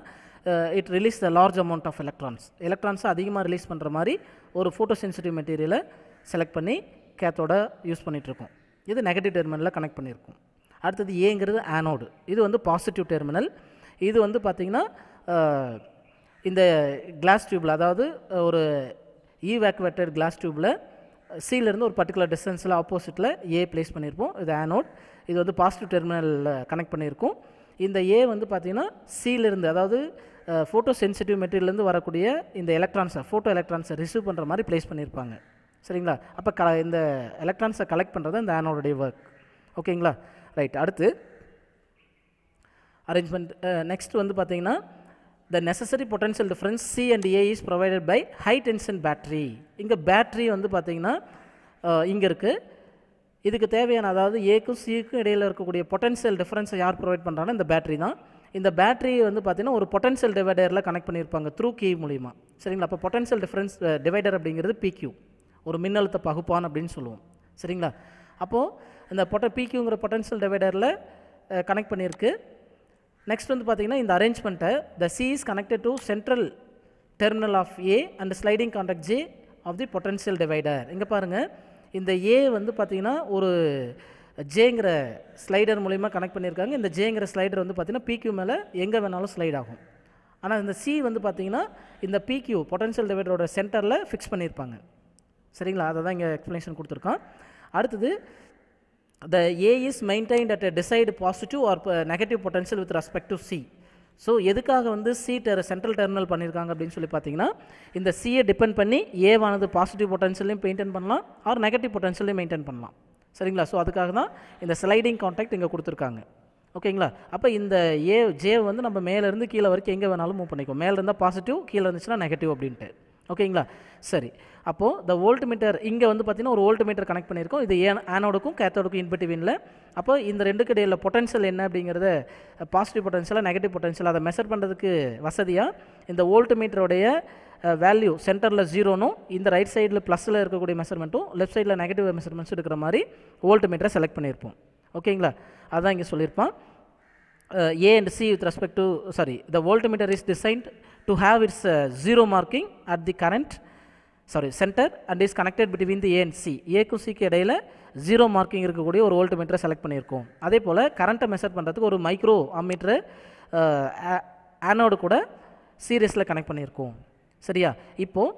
it release the large amount of electrons எலக்ட்ரான்ஸை அதிகமாக ரிலீஸ் பண்ணுற மாதிரி ஒரு ஃபோட்டோ சென்சிட்டிவ் மெட்டீரியலை செலக்ட் பண்ணி கேத்தோட யூஸ் பண்ணிகிட்ருக்கோம் இது நெகட்டிவ் டெர்மினலில் கனெக்ட் பண்ணியிருக்கோம். அடுத்தது ஏங்கிறது ஆனோடு இது வந்து பாசிட்டிவ் டெர்மினல் இது வந்து பார்த்திங்கன்னா இந்த கிளாஸ் டியூப்பில் அதாவது ஒரு ஈவேக்குவேட்டட் கிளாஸ் டியூப்பில் சீலேருந்து ஒரு பர்டிகுலர் டிஸ்டன்ஸில் ஆப்போசிட்டில் ஏ ப்ளேஸ் பண்ணியிருப்போம் இது ஆனோட் இது வந்து பாசிட்டிவ் டெர்மினலில் கனெக்ட் பண்ணியிருக்கோம் இந்த ஏ வந்து பார்த்திங்கன்னா சீலேருந்து அதாவது ஃபோட்டோ சென்சிட்டிவ் மெட்டீரியல்லேருந்து வரக்கூடிய இந்த எலக்ட்ரான்ஸை ஃபோட்டோ எலக்ட்ரான்ஸை ரிசீவ் பண்ணுற மாதிரி ப்ளேஸ் பண்ணியிருப்பாங்க சரிங்களா? அப்போ க இந்த எலக்ட்ரான்ஸை கலெக்ட் பண்ணுறது இந்த ஆனோடைய ஒர்க் ஓகேங்களா ரைட் அடுத்து அரேஞ்ச்மெண்ட் நெக்ஸ்ட் வந்து பார்த்தீங்கன்னா the necessary potential difference C and A is provided by high tension battery இங்கே பேட்ரி வந்து பார்த்தீங்கன்னா இங்கே இருக்குது இதுக்கு தேவையான அதாவது ஏக்கும் சிக்கும் இடையில் இருக்கக்கூடிய பொட்டன்ஷியல் டிஃப்ரென்ஸை யார் ப்ரொவைட் பண்ணுறாங்கன்னா இந்த பேட்ரி தான். இந்த பேட்ரி வந்து பார்த்திங்கன்னா ஒரு பொட்டன்ஷியல் டிவைடரில் கனெக்ட் பண்ணியிருப்பாங்க த்ரூ கீ மூலிமா சரிங்களா? அப்போ பொட்டன்ஷியல் டிஃப்ரென்ஸ் டிவைடர் அப்படிங்கிறது பிக்யூ ஒரு மின்னழுத்த பகுப்பான் அப்படின்னு சொல்லுவோம். சரிங்களா? அப்போது இந்த பொட்ட பிக்யூங்கிற பொட்டன்ஷியல் டிவைடரில் கனெக்ட் பண்ணியிருக்கு. நெக்ஸ்ட் வந்து பார்த்தீங்கன்னா இந்த அரேஞ்ச்மெண்ட்டை the C is connected to central terminal of A and sliding contact J of the potential divider இங்கே பாருங்கள் இந்த ஏ வந்து பார்த்தீங்கன்னா ஒரு ஜேங்கிற ஸ்லைடர் மூலிமா கனெக்ட் பண்ணியிருக்காங்க. இந்த ஜேங்கிற ஸ்லைடர் வந்து பார்த்தீங்கன்னா பிக்யூ மேலே எங்கே வேணாலும் ஸ்லைட் ஆகும். ஆனால் இந்த சி வந்து பார்த்தீங்கன்னா இந்த பிக்யூ பொட்டன்ஷியல் டிவைடரோட சென்டரில் ஃபிக்ஸ் பண்ணியிருப்பாங்க. சரிங்களா? அதை தான் இங்கே எக்ஸ்ப்ளனேஷன் கொடுத்துருக்கோம் அடுத்தது the is maintained at a desired positive or negative potential with respect to C so எதுக்காக வந்து சி டெர் சென்ட்ரல் டெர்மினல் பண்ணியிருக்காங்க அப்படின்னு சொல்லி பார்த்தீங்கன்னா இந்த சியை டிபெண்ட் பண்ணி ஏவானது பாசிட்டிவ் பொட்டன்ஷியலையும் மெயின்டைன் பண்ணலாம் ஆர் நெகட்டிவ் பொட்டன்ஷியலையும் மெயின்டைன் பண்ணலாம். சரிங்களா? ஸோ அதுக்காக தான் இந்த ஸ்லைடிங் காண்டாக்ட் இங்கே கொடுத்துருக்காங்க. ஓகேங்களா? அப்போ இந்த ஏ ஜே வந்து நம்ம மேலேருந்து கீழே வரைக்கும் எங்கே வேணாலும் மூவ் பண்ணிக்குவோம். மேலே இருந்தால் பாசிட்டிவ் கீழே இருந்துச்சுன்னா நெகட்டிவ் அப்படின்ட்டு. ஓகேங்களா? சரி. அப்போது இந்த வோல்ட் மீட்டர் இங்கே வந்து பார்த்தீங்கன்னா ஒரு வோல்ட் மீட்டர் கனெக்ட் பண்ணியிருக்கோம். இது ஏன் ஆனோடுக்கும் கேத்தோடுக்கும் இன்பிட்டிவினில் அப்போ இந்த ரெண்டுக்கு இடையில பொட்டன்ஷியல் என்ன அப்படிங்கிறத பாசிட்டிவ் பொட்டன்ஷியலாக நெகட்டிவ் பொட்டன்ஷியல் அதை மெஷர் பண்ணுறதுக்கு வசதியாக இந்த வோல்ட் மீட்டருடைய வேல்யூ சென்டரில் ஜீரோனும் இந்த ரைட் சைடில் ப்ளஸில் இருக்கக்கூடிய மெஷர்மெண்ட்டும் லெஃப்ட் சைடில் நெகட்டிவ் மெஷர்மெண்ட்ஸ் இருக்கிற மாதிரி வோல்ட் மீட்டரை செலக்ட் பண்ணியிருப்போம். ஓகேங்களா? அதான் இங்கே சொல்லியிருப்பான். Uh, a and C with respect to, sorry, the voltmeter is designed to have its uh, zero marking at the current, sorry, center and is connected between the A and C. ஏக்கும் சிக்கு இடையில zero marking இருக்கக்கூடிய ஒரு volt மீட்டரை select பண்ணியிருக்கோம். அதே போல் கரண்ட்டை measure பண்ணுறதுக்கு ஒரு மைக்ரோ அம்மீட்டரை ஆனோடு கூட சீரியஸில் கனெக்ட் பண்ணியிருக்கோம். சரியா? இப்போது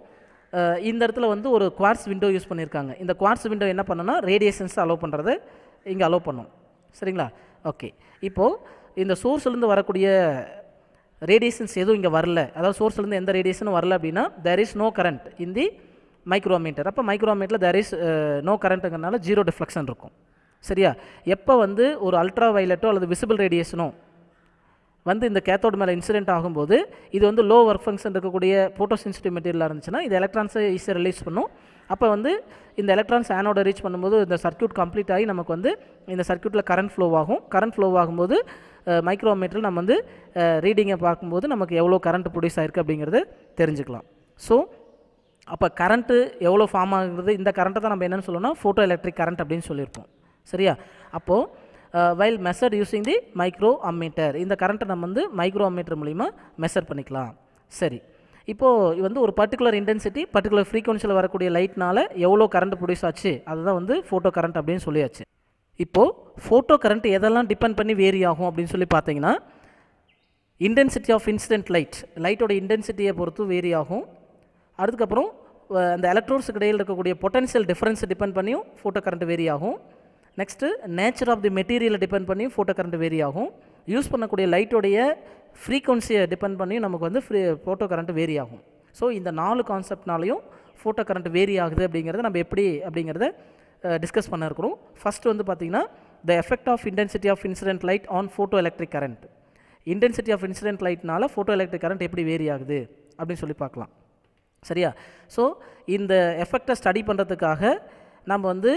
uh, இந்த இடத்துல வந்து ஒரு குவார்ட்ஸ் விண்டோ யூஸ் பண்ணியிருக்காங்க. இந்த குவார்ட்ஸ் விண்டோ என்ன பண்ணுன்னா ரேடியேஷன்ஸ் அலோவ் பண்ணுறது இங்கே அலோவ் பண்ணும். சரிங்களா? ஓகே இப்போது இந்த சோர்ஸ்லேருந்து வரக்கூடிய ரேடியேஷன்ஸ் எதுவும் இங்கே வரல. அதாவது சோர்ஸ்லேருந்து எந்த ரேடியேஷனும் வரல அப்படின்னா there is no current in the micrometer அப்போ மைக்ரோமீட்டரில் தேர் இஸ் நோ கரண்ட்டுங்கிறனால ஜீரோ டிஃப்ளக்ஷன் இருக்கும். சரியா? எப்போ வந்து ஒரு அல்ட்ரா வயலட்டோ அல்லது விசிபிள் ரேடியேஷனோ வந்து இந்த கேத்தோடு மேலே இன்சிடென்ட் ஆகும்போது இது வந்து லோ ஒர்க் ஃபங்க்ஷன் இருக்கக்கூடிய போட்டோ சென்சிட்டிவ் மெட்டீரியலாக இருந்துச்சுன்னா இது எலக்ட்ரான்ஸை ஈஸியாக ரிலீஸ் பண்ணும். அப்போ வந்து இந்த எலக்ட்ரான்ஸ் ஆனோட ரீச் பண்ணும்போது இந்த சர்க்யூட் கம்ப்ளீட் ஆகி நமக்கு வந்து இந்த சர்க்யூட்டில் கரண்ட் ஃப்ளோ ஆகும். கரண்ட் ஃப்ளோ ஆகும்போது மைக்ரோமீட்டரில் நம்ம வந்து ரீடிங்கை பார்க்கும்போது நமக்கு எவ்வளோ கரண்ட் ப்ரொடியூஸ் ஆகிருக்கு அப்படிங்கிறது தெரிஞ்சுக்கலாம். ஸோ அப்போ கரண்ட்டு எவ்வளோ ஃபார்ம் ஆகுறது இந்த கரண்ட்டை தான் நம்ம என்னென்னு சொல்லணும்னா ஃபோட்டோ எலக்ட்ரிக் கரண்ட் அப்படின்னு சொல்லியிருப்போம். சரியா? அப்போது while measure using the micro ammeter இந்த கரண்ட்டை நம்ம வந்து மைக்ரோ அம்மீட்டர் மூலிமா மெஷர் பண்ணிக்கலாம். சரி. இப்போது வந்து ஒரு பர்டிகுலர் இன்டென்சிட்டி பர்டிகுலர் ஃப்ரீக்வன்சியில் வரக்கூடிய லைட்னால் எவ்வளோ கரண்ட் ப்ரொடியூஸ் ஆச்சு அதுதான் வந்து ஃபோட்டோ கரண்ட் அப்படின்னு சொல்லியாச்சு. இப்போது ஃபோட்டோ கரண்ட் எதெல்லாம் டிபெண்ட் பண்ணி வேரி ஆகும் அப்படின்னு சொல்லி பார்த்தீங்கன்னா இன்டென்சிட்டி ஆஃப் இன்சிடென்ட் லைட் லைட்டோட இன்டென்சிட்டியை பொறுத்து வேரி ஆகும். அதுக்கப்புறம் அந்த எலக்ட்ரோன்ஸுக்கு இடையில் இருக்கக்கூடிய பொட்டன்ஷியல் டிஃப்ரென்ஸை டிபெண்ட் பண்ணியும் ஃபோட்டோ கரண்ட் வேரி ஆகும். நெக்ஸ்ட்டு நேச்சர் ஆஃப் தி மெட்டீரியலை டிபெண்ட் பண்ணியும் ஃபோட்டோ கரண்ட் வேரி ஆகும். யூஸ் பண்ணக்கூடிய லைட்டோடைய ஃப்ரீக்வன்சியை டிபெண்ட் பண்ணியும் நமக்கு வந்து ஃப்ரீ ஃபோட்டோ கரண்ட் வேரி ஆகும். ஸோ இந்த நாலு கான்செப்ட்னாலையும் ஃபோட்டோ கரண்ட் வேரி ஆகுது அப்படிங்கிறத நம்ம எப்படி அப்படிங்கிறத டிஸ்கஸ் பண்ண இருக்கிறோம் ஃபஸ்ட் வந்து பார்த்திங்கன்னா the effect of intensity of incident light on photo electric current intensity of incident லைட்னால photo electric current எப்படி வேரி ஆகுது? அப்படின்னு சொல்லி பார்க்கலாம். சரியா? ஸோ இந்த எஃபெக்டை ஸ்டடி பண்ணுறதுக்காக நம்ம வந்து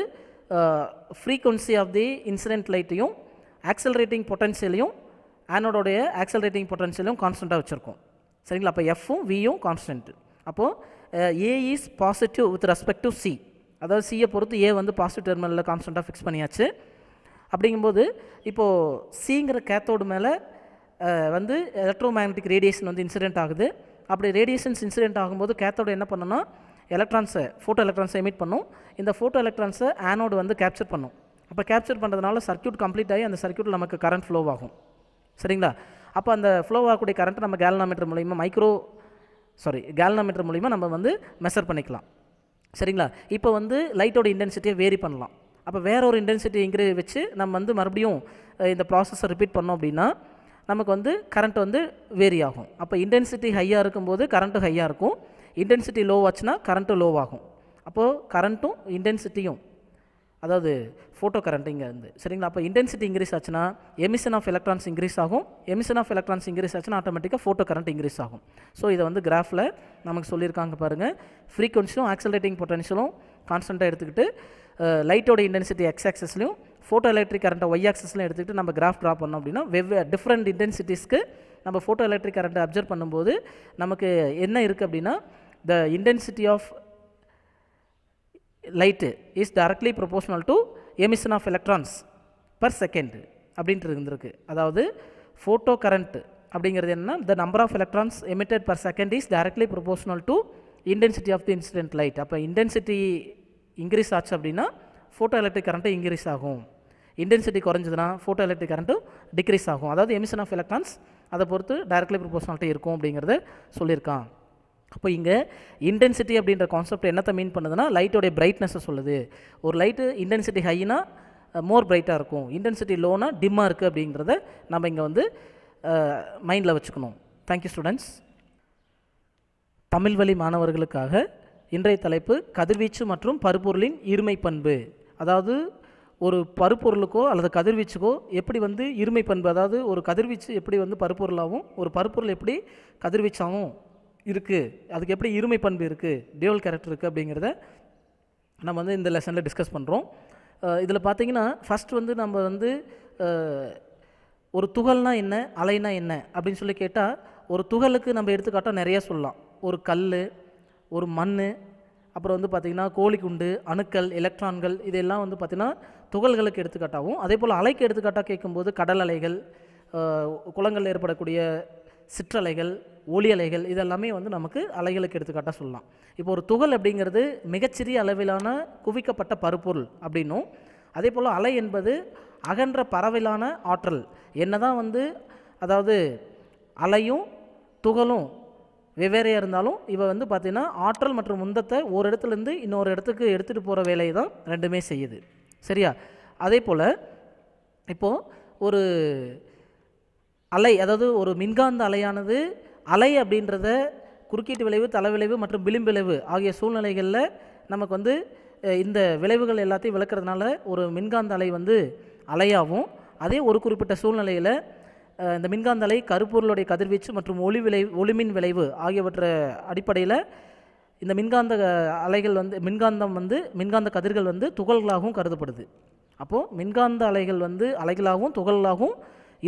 ஃப்ரீக்வன்சி ஆஃப் தி இன்சிடென்ட் லைட்டையும் ஆக்சலரேட்டிங் பொட்டன்ஷியலையும் ஆனோடோடைய ஆக்சலரேட்டிங் பொட்டன்ஷியலையும் கான்ஸ்டண்ட்டாக வச்சுருக்கோம். சரிங்களா? அப்போ எஃப்பும் வியும் கான்ஸ்டன்ட் அப்போது A is positive with respect to C அதாவது சியை பொறுத்து ஏ வந்து பாசிட்டிவ் டெர்மினலில் கான்ஸ்டண்ட்டாக ஃபிக்ஸ் பண்ணியாச்சு. அப்படிங்கும்போது இப்போது சிங்கிற கேத்தோடு மேலே வந்து எலக்ட்ரோ மேக்னட்டிக் ரேடியேஷன் வந்து இன்சிடென்ட் ஆகுது. அப்படி ரேடியேஷன்ஸ் இன்சிடென்ட் ஆகும்போது கேத்தோடு என்ன பண்ணணும்னா எலக்ட்ரான்ஸை ஃபோட்டோ எலக்ட்ரான்ஸை எமிட் பண்ணும். இந்த ஃபோட்டோ எலக்ட்ரான்ஸை ஆனோடு வந்து கேப்சர் பண்ணும். அப்போ கேப்சர் பண்ணுறதுனால சர்க்யூட் கம்ப்ளீட் ஆகி அந்த சர்க்கியூட்டில் நமக்கு கரண்ட் ஃப்ளோ ஆகும். சரிங்களா? அப்போ அந்த ஃப்ளோ ஆகக்கூடிய கரண்ட்டை நம்ம கேல்னாமீட்டர் மூலிமா மைக்ரோ சாரி கேல்னாமீட்டர் மூலிமா நம்ம வந்து மெஷர் பண்ணிக்கலாம். சரிங்களா? இப்போ வந்து லைட்டோட இன்டென்சிட்டியை வேரி பண்ணலாம். அப்போ வேற ஒரு இன்டென்சிட்டி இன்க்ரீ வச்சு நம்ம வந்து மறுபடியும் இந்த ப்ராசஸை ரிப்பீட் பண்ணோம் அப்படின்னா நமக்கு வந்து கரண்ட் வந்து வேரி ஆகும். அப்போ இன்டென்சிட்டி ஹையாக இருக்கும்போது கரண்ட்டு ஹையாக இருக்கும். இன்டென்சிட்டி லோ ஆச்சுன்னா கரண்ட்டு லோவாகும் அப்போது கரண்ட்டும் இன்டென்சிட்டியும் அதாவது ஃபோட்டோ கரண்ட் இங்கே இருந்து. சரிங்களா? அப்போ இன்டென்சிட்டி இன்க்ரீஸ் ஆச்சுன்னா எமிஷன் ஆஃப் எலக்ட்ரான்ஸ் இன்க்ரீஸ் ஆகும். எமிஷன் ஆஃப் எலக்ட்ரான்ஸ் இன்க்ரீஸ் ஆச்சுன்னா ஆட்டோமேட்டிக்காக ஃபோட்டோ கரண்ட் இன்க்ரீஸ் ஆகும். ஸோ இதை வந்து கிராஃபில் நமக்கு சொல்லியிருக்காங்க பாருங்கள் ஃப்ரீக்வன்சியும் ஆக்சலேட்டிங் பொட்டன்ஷியலும் கான்ஸ்டண்ட்டாக எடுத்துக்கிட்டு லைட்டோட இன்டென்சிட்டி எக்ஸ் ஆக்சஸ்லையும் ஃபோட்டோ எலக்ட்ரிக் கரண்ட்டை ஒய் ஆக்சஸ்லையும் எடுத்துக்கிட்டு நம்ம கிராஃப் ட்ரா பண்ணோம் அப்படின்னா வெவ்வே டிஃப்ரெண்ட் இன்டென்சிட்டிஸ்க்கு நம்ம ஃபோட்டோ எலக்ட்ரிக் கரண்ட்டை அப்சர்வ் பண்ணும்போது நமக்கு என்ன இருக்குது அப்படின்னா the intensity of light is directly proportional to emission of electrons per second அப்படின்ட்டு இருந்திருக்கு. அதாவது ஃபோட்டோ கரண்ட் அப்படிங்கிறது என்னன்னா the number of electrons emitted per second is directly proportional to intensity of the incident light அப்போ intensity increase ஆச்சு அப்படின்னா photo electric current increase ஆகும். Intensity குறைஞ்சதுன்னா ஃபோட்டோ எலக்ட்ரிக் கரண்ட்டும் டிக்ரீஸ் ஆகும். அதாவது எமிஷன் ஆஃப் எலக்ட்ரான்ஸ் அதை பொறுத்து டைரக்ட்லி ப்ரொபோஷனாலிட்டி இருக்கும் அப்படிங்கிறத சொல்லியிருக்கான். அப்போ இங்கே இன்டென்சிட்டி அப்படின்ற கான்செப்ட் என்னத்தை மீன் பண்ணுதுன்னா லைட்டோடைய பிரைட்னஸை சொல்லுது. ஒரு லைட்டு இன்டென்சிட்டி ஹைனா மோர் பிரைட்டாக இருக்கும். இன்டென்சிட்டி லோனா டிம்மாக இருக்குது அப்படிங்கிறத நம்ம இங்கே வந்து மைண்டில் வச்சுக்கணும். தேங்க்யூ ஸ்டூடெண்ட்ஸ் தமிழ் வழி மாணவர்களுக்காக இன்றைய தலைப்பு கதிர்வீச்சு மற்றும் பருப்பொருளின் இருமை பண்பு அதாவது ஒரு பருப்பொருளுக்கோ அல்லது கதிர்வீச்சுக்கோ எப்படி வந்து இருமை பண்பு அதாவது ஒரு கதிர்வீச்சு எப்படி வந்து பருப்பொருளாகவும் ஒரு பருப்பொருள் எப்படி கதிர்வீச்சாகவும் இருக்குது அதுக்கு எப்படி இருமை பண்பு இருக்குது டியூவல் கேரக்டர் இருக்குது அப்படிங்கிறத நம்ம வந்து இந்த லெசனில் டிஸ்கஸ் பண்ணுறோம் இதில் பார்த்தீங்கன்னா ஃபஸ்ட் வந்து நம்ம வந்து ஒரு துகள்னா என்ன? அலைனா என்ன? அப்படின்னு சொல்லி கேட்டால் ஒரு துகளுக்கு நம்ம எடுத்துக்காட்டால் நிறைய சொல்லலாம். ஒரு கல் ஒரு மண் அப்புறம் வந்து பார்த்திங்கன்னா கோழிக்குண்டு அணுக்கள் எலக்ட்ரான்கள் இதெல்லாம் வந்து பார்த்திங்கன்னா துகள்களுக்கு எடுத்துக்காட்டாகவும் அதே போல் அலைக்கு எடுத்துக்காட்டாக கேட்கும்போது கடல் அலைகள் குளங்களில் ஏற்படக்கூடிய சிற்றலைகள் ஒளி அலைகள் இதெல்லாமே வந்து நமக்கு அலைகளுக்கு எடுத்துக்காட்டாக சொல்லலாம். இப்போ ஒரு துகள் அப்படிங்கிறது மிகச்சிறிய அளவிலான குவிக்கப்பட்ட பருப்பொருள் அப்படின்னும் அதே போல் அலை என்பது அகன்ற பரவலான ஆற்றல். என்னதான் வந்து அதாவது அலையும் துகளும் வெவ்வேறையாக இருந்தாலும் இவை வந்து பார்த்திங்கன்னா ஆற்றல் மற்றும் உந்தத்தை ஒரு இடத்துலேருந்து இன்னொரு இடத்துக்கு எடுத்துகிட்டு போகிற வேலையை தான் ரெண்டுமே செய்யுது. சரியா? அதே போல் இப்போது ஒரு அலை அதாவது ஒரு மின்காந்த அலையானது அலை அப்படின்றத குறுக்கீட்டு விளைவு தலைவிளைவு மற்றும் விளிம்பிளைவு ஆகிய சூழ்நிலைகளில் நமக்கு வந்து இந்த விளைவுகள் எல்லாத்தையும் விளக்குறதுனால ஒரு மின்காந்த அலை வந்து அலையாகவும் அதே ஒரு குறிப்பிட்ட சூழ்நிலையில் இந்த மின்காந்த அலை கருப்பொருளுடைய கதிர்வீச்சு மற்றும் ஒளி விளை ஒளிமின் விளைவு ஆகியவற்றை அடிப்படையில் இந்த மின்காந்த அலைகள் வந்து மின்காந்தம் வந்து மின்காந்த கதிர்கள் வந்து துகள்களாகவும் கருதப்படுது. அப்போது மின்காந்த அலைகள் வந்து அலைகளாகவும் துகள்களாகவும்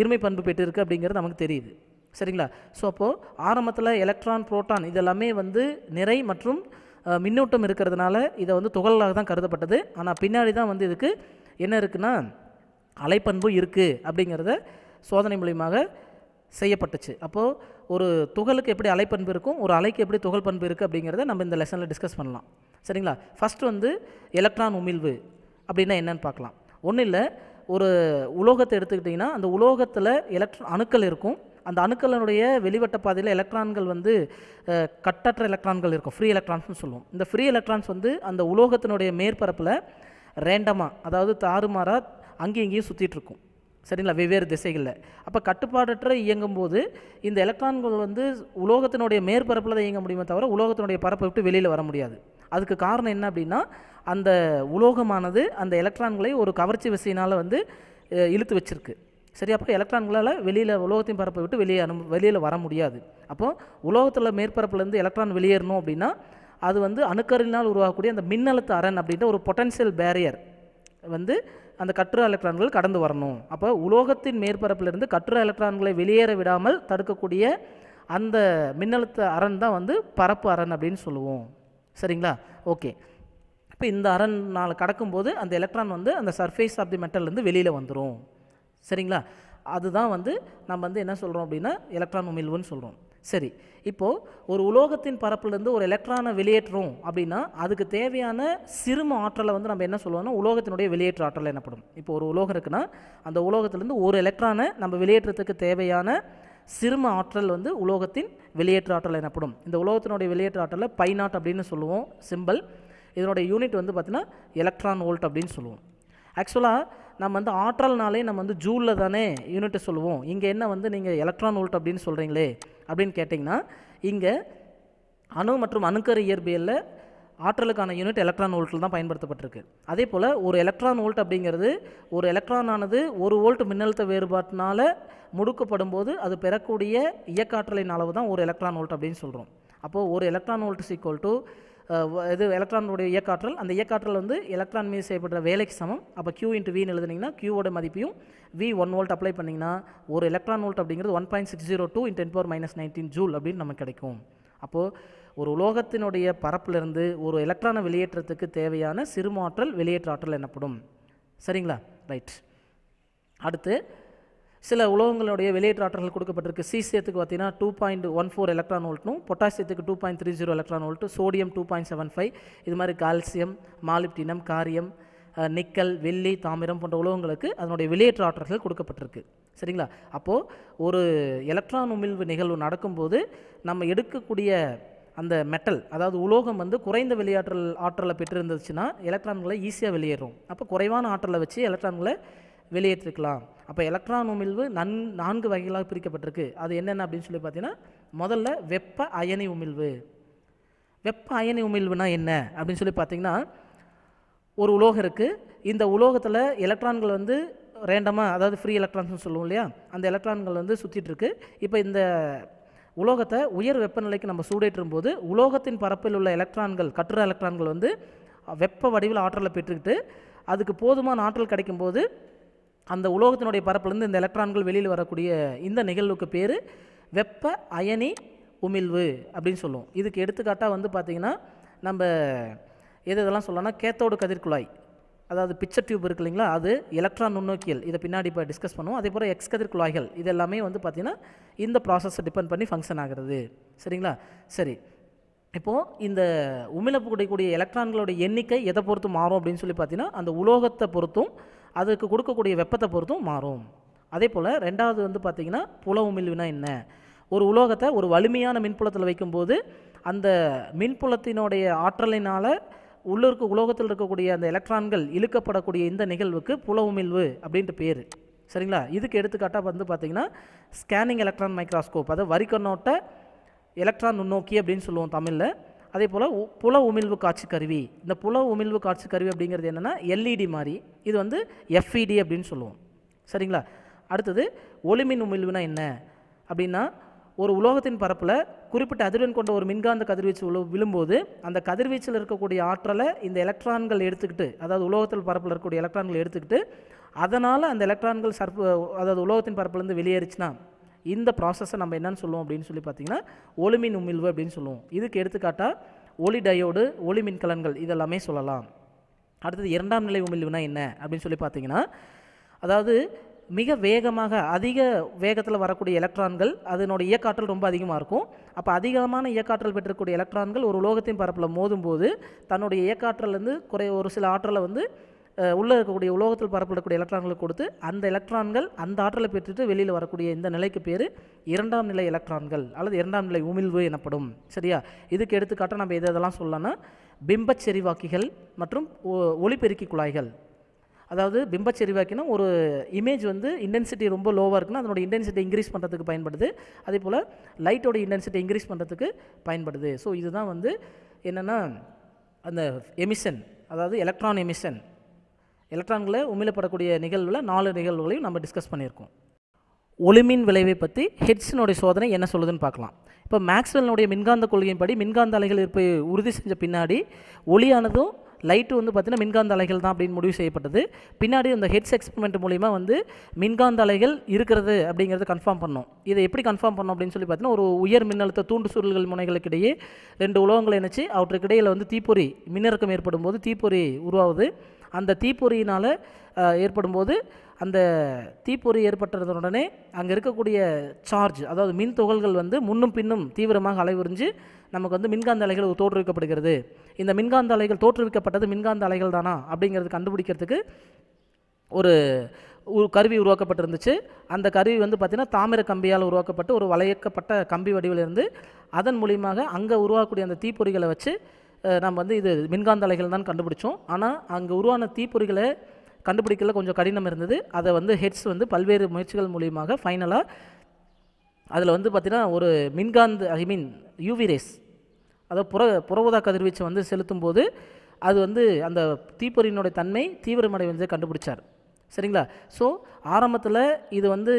இருமை பண்பு பெற்றிருக்கு அப்படிங்கிறது நமக்கு தெரியுது. சரிங்களா? ஸோ அப்போது ஆரம்பத்தில் எலக்ட்ரான் புரோட்டான் இதெல்லாமே வந்து நிறை மற்றும் மின்னூட்டம் இருக்கிறதுனால இதை வந்து துகளாக தான் கருதப்பட்டது. ஆனால் பின்னாடி தான் வந்து இதுக்கு என்ன இருக்குன்னா அலைப்பண்பு இருக்குது அப்படிங்கிறத சோதனை மூலியமாக செய்யப்பட்டுச்சு. அப்போது ஒரு துகளுக்கு எப்படி அலைப்பண்பு இருக்கும் ஒரு அலைக்கு எப்படி துகள் பண்பு இருக்குது அப்படிங்கிறத நம்ம இந்த லெசனில் டிஸ்கஸ் பண்ணலாம். சரிங்களா? ஃபஸ்ட் வந்து எலக்ட்ரான் உமிழ்வு அப்படின்னா என்னன்னு பார்க்கலாம். ஒன்றும் இல்லை ஒரு உலோகத்தை எடுத்துக்கிட்டிங்கன்னா அந்த உலோகத்தில் எலக்ட்ரான் அணுக்கள் இருக்கும். அந்த அணுக்களினுடைய வெளிவட்ட பாதையில் எலக்ட்ரான்கள் வந்து கட்டற்ற எலக்ட்ரான்கள் இருக்கும். ஃப்ரீ எலக்ட்ரான்ஸ்னு சொல்லுவோம். இந்த ஃப்ரீ எலக்ட்ரான்ஸ் வந்து அந்த உலோகத்தினுடைய மேற்பரப்பில் ரேண்டமாக அதாவது தாறுமாறாக அங்கேயும் இங்கேயும் சுற்றிட்டுருக்கும் சரிங்களா? வெவ்வேறு திசைகளில். அப்போ கட்டுப்பாடற்ற இயங்கும்போது இந்த எலக்ட்ரான்கள் வந்து உலோகத்தினுடைய மேற்பரப்பில் தான் இயங்க முடியுமே தவிர உலோகத்தினுடைய பரப்பை விட்டு வெளியில் வர முடியாது. அதுக்கு காரணம் என்ன அப்படின்னா அந்த உலோகமானது அந்த எலக்ட்ரான்களை ஒரு கவர்ச்சி விசையினால் வந்து இழுத்து வச்சிருக்கு. சரி அப்போ எலக்ட்ரான்களால் வெளியில் உலோகத்தின் பரப்பை விட்டு வெளியே அனு வெளியில் வர முடியாது. அப்போ உலோகத்தில் மேற்பரப்புலேருந்து எலக்ட்ரான் வெளியேறணும் அப்படின்னா அது வந்து அணுக்கரினால் உருவாகக்கூடிய அந்த மின்னழுத்த அரண் அப்படின்ற ஒரு பொட்டன்ஷியல் பேரியர் வந்து அந்த கற்று எலக்ட்ரான்கள் கடந்து வரணும். அப்போ உலோகத்தின் மேற்பரப்பிலிருந்து கற்று எலக்ட்ரான்களை வெளியேற விடாமல் தடுக்கக்கூடிய அந்த மின்னழுத்த அரண் தான் வந்து பரப்பு அரண் அப்படின்னு சொல்லுவோம். சரிங்களா? ஓகே. இப்போ இந்த அரண்னால் கடக்கும்போது அந்த எலக்ட்ரான் வந்து அந்த சர்ஃபேஸ் ஆஃப் தி மெட்டல்லேருந்து வெளியில் வந்துடும் சரிங்களா? அதுதான் வந்து நம்ம வந்து என்ன சொல்கிறோம் அப்படின்னா எலக்ட்ரான் உமிழ்வுன்னு சொல்கிறோம் சரி இப்போது ஒரு உலோகத்தின் பரப்புலேருந்து ஒரு எலக்ட்ரானை வெளியேற்றுறோம் அப்படின்னா அதுக்கு தேவையான சிறும ஆற்றலை வந்து நம்ம என்ன சொல்லுவோம்னா உலோகத்தினுடைய வெளியேற்ற ஆற்றல் எனப்படும். இப்போ ஒரு உலோகம் இருக்குன்னா அந்த உலோகத்திலேருந்து ஒரு எலக்ட்ரானை நம்ம வெளியேற்றத்துக்கு தேவையான சிறும ஆற்றல் வந்து உலோகத்தின் வெளியேற்ற ஆற்றல் எனப்படும். இந்த உலோகத்தினுடைய வெளியேற்ற ஆற்றலை பை நாட் அப்படின்னு சொல்லுவோம் சிம்பல் இதனுடைய யூனிட் வந்து பார்த்திங்கன்னா எலக்ட்ரான் வோல்ட் அப்படின்னு சொல்லுவோம். ஆக்சுவலாக நம்ம வந்து ஆற்றல்னாலே நம்ம வந்து ஜூலில் தானே யூனிட்டை சொல்லுவோம். இங்கே என்ன வந்து நீங்கள் எலக்ட்ரான் வோல்ட் அப்படின்னு சொல்கிறீங்களே அப்படின்னு கேட்டிங்கன்னா இங்கே அணு மற்றும் அணுக்கரு இயற்பியலில் ஆற்றலுக்கான யூனிட் எலக்ட்ரான் வோல்ட்டில் தான் பயன்படுத்தப்பட்டிருக்கு. அதே போல் ஒரு எலக்ட்ரான் வோல்ட் அப்படிங்கிறது ஒரு எலக்ட்ரானானது ஒரு வோல்ட் மின்னழுத்த வேறுபாட்டினால் முடுக்கப்படும் போது அது பெறக்கூடிய இயக்காற்றலின் அளவு தான் ஒரு எலக்ட்ரான் வோல்ட் அப்படின்னு சொல்கிறோம் அப்போது ஒரு electron volt is equal to இது எலக்ட்ரானுடைய இயக்காற்றல். அந்த இயக்காற்றல் வந்து எலக்ட்ரான் மீது செய்யப்படுற வேலைக்கு சமம். அப்போ கியூ இன்ட்டு வின்னு எழுதுனீங்கன்னா கியூவோட மதிப்பையும் வி ஒன் வோல்ட் அப்ளை பண்ணிங்கன்னா ஒரு எலக்ட்ரான் வோல்ட் அப்படிங்கிறது one point six zero two in ten power minus nineteen joule அப்படின்னு நமக்கு கிடைக்கும். அப்போது ஒரு உலோகத்தினுடைய பரப்பிலிருந்து ஒரு எலக்ட்ரானை வெளியேற்றத்துக்கு தேவையான சிறுமாற்றல் வெளியேற்ற ஆற்றல் எனப்படும். சரிங்களா? ரைட் அடுத்து சில உலோகங்களுடைய வெளியேற்ற ஆற்றல்கள் கொடுக்கப்பட்டிருக்கு சீசியத்துக்கு பார்த்தீங்கன்னா two point one four electron வோல்ட்னும் பொட்டாசியத்துக்கு two point three zero electron volt sodium two point seven five இது மாதிரி கால்சியம் மாலிப்டினம் காரியம் நிக்கல் வெள்ளி தாமிரம் போன்ற உலோகங்களுக்கு அதனுடைய வெளியேற்ற ஆற்றல்கள் கொடுக்கப்பட்டிருக்கு. சரிங்களா? அப்போது ஒரு எலக்ட்ரான் உமிழ்வு நிகழ்வு நடக்கும்போது நம்ம எடுக்கக்கூடிய அந்த மெட்டல் அதாவது உலோகம் வந்து குறைந்த வெளியாற்றல் ஆற்றலை பெற்றிருந்துச்சுன்னா எலக்ட்ரான்களை ஈஸியாக வெளியேறும். அப்போ குறைவான ஆற்றலை வச்சு எலக்ட்ரான்களை வெளியேற்றிருக்கலாம். அப்போ எலக்ட்ரான் உமிழ்வு நன் நான்கு வகைகளாக பிரிக்கப்பட்டிருக்கு. அது என்னென்ன அப்படின்னு சொல்லி பார்த்தீங்கன்னா முதல்ல வெப்ப அயனி உமிழ்வு. வெப்ப அயனி உமிழ்வுனா என்ன அப்படின்னு சொல்லி பார்த்தீங்கன்னா ஒரு உலோகம் இருக்குது இந்த உலோகத்தில் எலக்ட்ரான்கள் வந்து ரேண்டமாக அதாவது ஃப்ரீ எலக்ட்ரான்ஸ்னு சொல்லுவோம் இல்லையா? அந்த எலக்ட்ரான்கள் வந்து சுற்றிட்டுருக்கு இப்போ இந்த உலோகத்தை உயர் வெப்பநிலைக்கு நம்ம சூடேற்றும் போது உலோகத்தின் பரப்பில் உள்ள எலக்ட்ரான்கள் கட்டுற எலக்ட்ரான்கள் வந்து வெப்ப வடிவில் ஆற்றலை பெற்றுக்கிட்டு அதுக்கு போதுமான ஆற்றல் கிடைக்கும்போது அந்த உலோகத்தினுடைய பரப்பிலிருந்து இந்த எலக்ட்ரான்கள் வெளியில் வரக்கூடிய இந்த நிகழ்வுக்கு பேர் வெப்ப அயனி உமிழ்வு அப்படின்னு சொல்லுவோம். இதுக்கு எடுத்துக்காட்டாக வந்து பார்த்திங்கன்னா நம்ம எது இதெல்லாம் சொல்லலாம்னா கேத்தோடு கதிர்குழாய் அதாவது பிக்சர் டியூப் இருக்கு இல்லைங்களா அது எலக்ட்ரான் நுண்ணோக்கியல். இதை பின்னாடி இப்போ டிஸ்கஸ் பண்ணுவோம். அதே போல் எக்ஸ் கதிர் குழாய்கள் இது எல்லாமே வந்து பார்த்திங்கன்னா இந்த ப்ராசஸை டிபெண்ட் பண்ணி ஃபங்க்ஷன் ஆகிறது. சரிங்களா? சரி. இப்போது இந்த உமிழக்கூடிய எலக்ட்ரான்களோட எண்ணிக்கை எதை பொறுத்து மாறும் அப்படின்னு சொல்லி பார்த்தீங்கன்னா அந்த உலோகத்தை பொறுத்தும் அதுக்கு கொடுக்கக்கூடிய வெப்பத்தை பொறுத்தும் மாறும். அதே போல் ரெண்டாவது வந்து பார்த்திங்கன்னா புலவு மில்வினா என்ன? ஒரு உலோகத்தை ஒரு வலிமையான மின்புலத்தில் வைக்கும்போது அந்த மின்புலத்தினுடைய ஆற்றலினால் உள்ளிருக்க உலோகத்தில் இருக்கக்கூடிய அந்த எலக்ட்ரான்கள் இழுக்கப்படக்கூடிய இந்த நிகழ்வுக்கு புலவு உமிழ்வு அப்படின்ட்டு பேர். சரிங்களா? இதுக்கு எடுத்துக்காட்டாக வந்து பார்த்திங்கன்னா ஸ்கேனிங் எலக்ட்ரான் மைக்ராஸ்கோப் அதாவது வரிக்கண்ணோட்ட எலக்ட்ரான் நுண்ணோக்கி அப்படின்னு சொல்லுவோம் தமிழில். அதே போல் உ- புல உமிழ்வு காட்சி கருவி. இந்த புல உமிழ்வு காட்சி கருவி அப்படிங்கிறது என்னென்னா எல்இடி மாதிரி இது வந்து எஃப்இடி அப்படின்னு சொல்லுவோம். சரிங்களா? அடுத்தது ஒளிமின் உமிழ்வுனா என்ன? அப்படின்னா ஒரு உலோகத்தின் பரப்பில் குறிப்பிட்ட அதிர்வெண் கொண்ட ஒரு மின்காந்த கதிர்வீச்சு விழும்போது அந்த கதிர்வீச்சில் இருக்கக்கூடிய ஆற்றலை இந்த எலக்ட்ரான்கள் எடுத்துக்கிட்டு அதாவது உலோகத்தில் பரப்பில் இருக்கக்கூடிய எலக்ட்ரான்கள் எடுத்துக்கிட்டு அதனால் அந்த எலக்ட்ரான்கள் சர்ப்பு அதாவது உலோகத்தின் பரப்புலேருந்து வெளியேறிச்சுன்னா இந்த ப்ராசஸை நம்ம என்னென்னு சொல்லுவோம் அப்படின்னு சொல்லி பார்த்தீங்கன்னா ஒளிமின் உமிழ்வு அப்படின்னு சொல்லுவோம். இதுக்கு எடுத்துக்காட்டாக ஒளி டயோடு ஒளி மின்கலன்கள் இதெல்லாமே சொல்லலாம். அடுத்தது இரண்டாம் நிலை உமிழ்வுனா என்ன அப்படின்னு சொல்லி பார்த்தீங்கன்னா அதாவது மிக வேகமாக அதிக வேகத்தில் வரக்கூடிய எலக்ட்ரான்கள் அதனோட இயக்காற்றல் ரொம்ப அதிகமாக இருக்கும். அப்போ அதிகமான இயக்காற்றல் பெற்றக்கூடிய எலக்ட்ரான்கள் ஒரு உலோகத்தின் பரப்பில் மோதும்போது தன்னுடைய இயக்காற்றலேருந்து குறை ஒரு சில ஆற்றலை வந்து உள்ளே இருக்கக்கூடிய உலோகத்தில் பரப்பில் எலக்ட்ரான்களை கொடுத்து அந்த எலக்ட்ரான்கள் அந்த ஆற்றலை பெற்றுட்டு வெளியில் வரக்கூடிய இந்த நிலைக்கு பேர் இரண்டாம் நிலை எலக்ட்ரான்கள் அல்லது இரண்டாம் நிலை உமிழ்வு எனப்படும். சரியா? இதுக்கு எடுத்துக்காட்டாக நம்ம எது இதெல்லாம் சொல்லலாம்னா பிம்பச் செறிவாக்கிகள் மற்றும் ஒ- ஒளிபெருக்கி குழாய்கள். அதாவது பிம்பச் செறிவாக்கினா ஒரு இமேஜ் வந்து இன்டென்சிட்டி ரொம்ப லோவாக இருக்குன்னா அதனோட இன்டென்சிட்டி இன்க்ரீஸ் பண்ணுறதுக்கு பயன்படுது. அதே போல் லைட்டோட இன்டென்சிட்டி இன்க்ரீஸ் பண்ணுறதுக்கு பயன்படுது. ஸோ இதுதான் வந்து என்னென்னா அந்த எமிஷன் அதாவது எலக்ட்ரான் எமிஷன் எலக்ட்ரான்களை உமிழப்படக்கூடிய நிகழ்வில் நாலு நிகழ்வுகளையும் நம்ம டிஸ்கஸ் பண்ணியிருக்கோம். ஒளிமின் விளைவை பற்றி ஹெட்ஸினுடைய சோதனை என்ன சொல்லுதுன்னு பார்க்கலாம். இப்போ மேக்ஸ்வெல்னுடைய மின்காந்த கொள்கையின்படி மின்காந்த அலைகள் இருப்பை உறுதி செஞ்ச பின்னாடி ஒளியானதும் லைட்டு வந்து பார்த்திங்கன்னா மின்காந்த அலைகள் தான் அப்படின்னு முடிவு செய்யப்பட்டது. பின்னாடி இந்த ஹெட்ஸ் எக்ஸ்பெரிமெண்ட் மூலிமா வந்து மின்காந்த அலைகள் இருக்கிறது அப்படிங்கிறத கன்ஃபார்ம் பண்ணோம். இதை எப்படி கன்ஃபார்ம் பண்ணோம் அப்படின்னு சொல்லி பார்த்தீங்கன்னா ஒரு உயர் மின்னழுத்த தூண்டு சுருள்கள் முனைகளுக்கு இடையே ரெண்டு உலோகங்களை இணைச்சி அவற்றுக்கிடையில் வந்து தீப்பொறி மின்னிறக்கம் ஏற்படும் போது தீப்பொறி உருவாகுது. அந்த தீப்பொறியினால் ஏற்படும்போது அந்த தீப்பொறி ஏற்பட்டதுடனே அங்கே இருக்கக்கூடிய சார்ஜ் அதாவது மின் துகள்கள் வந்து முன்னும் பின்னும் தீவிரமாக அலைவுறிஞ்சு நமக்கு வந்து மின்காந்த அலைகள் தோற்றுவிக்கப்படுகிறது. இந்த மின்காந்த அலைகள் தோற்றுவிக்கப்பட்டது மின்காந்த அலைகள் தானா? அப்படிங்கிறது கண்டுபிடிக்கிறதுக்கு ஒரு கருவி உருவாக்கப்பட்டிருந்துச்சு. அந்த கருவி வந்து பார்த்திங்கன்னா தாமிர கம்பியால் உருவாக்கப்பட்டு ஒரு வளையக்கப்பட்ட கம்பி வடிவில் இருந்து அதன் மூலியமாக அங்கே உருவாக்கக்கூடிய அந்த தீப்பொறிகளை வச்சு நம்ம வந்து இது மின்காந்த அலைகள் தான் கண்டுபிடிச்சோம். ஆனால் அங்கே உருவான தீப்பொறிகளை கண்டுபிடிக்கல கொஞ்சம் கடினம் இருந்தது. அதை வந்து ஹெட்ஸ் வந்து பல்வேறு முயற்சிகள் மூலியமாக ஃபைனலாக அதில் வந்து பார்த்திங்கன்னா ஒரு மின்காந்த ஐ மீன் யூவி ரேஸ் அதாவது புற புறவுதா கதிர்வீச்சை வந்து செலுத்தும் போது அது வந்து அந்த தீப்பொறியினுடைய தன்மை தீவிரமடைவதை கண்டுபிடிச்சார். சரிங்களா? ஸோ ஆரம்பத்தில் இது வந்து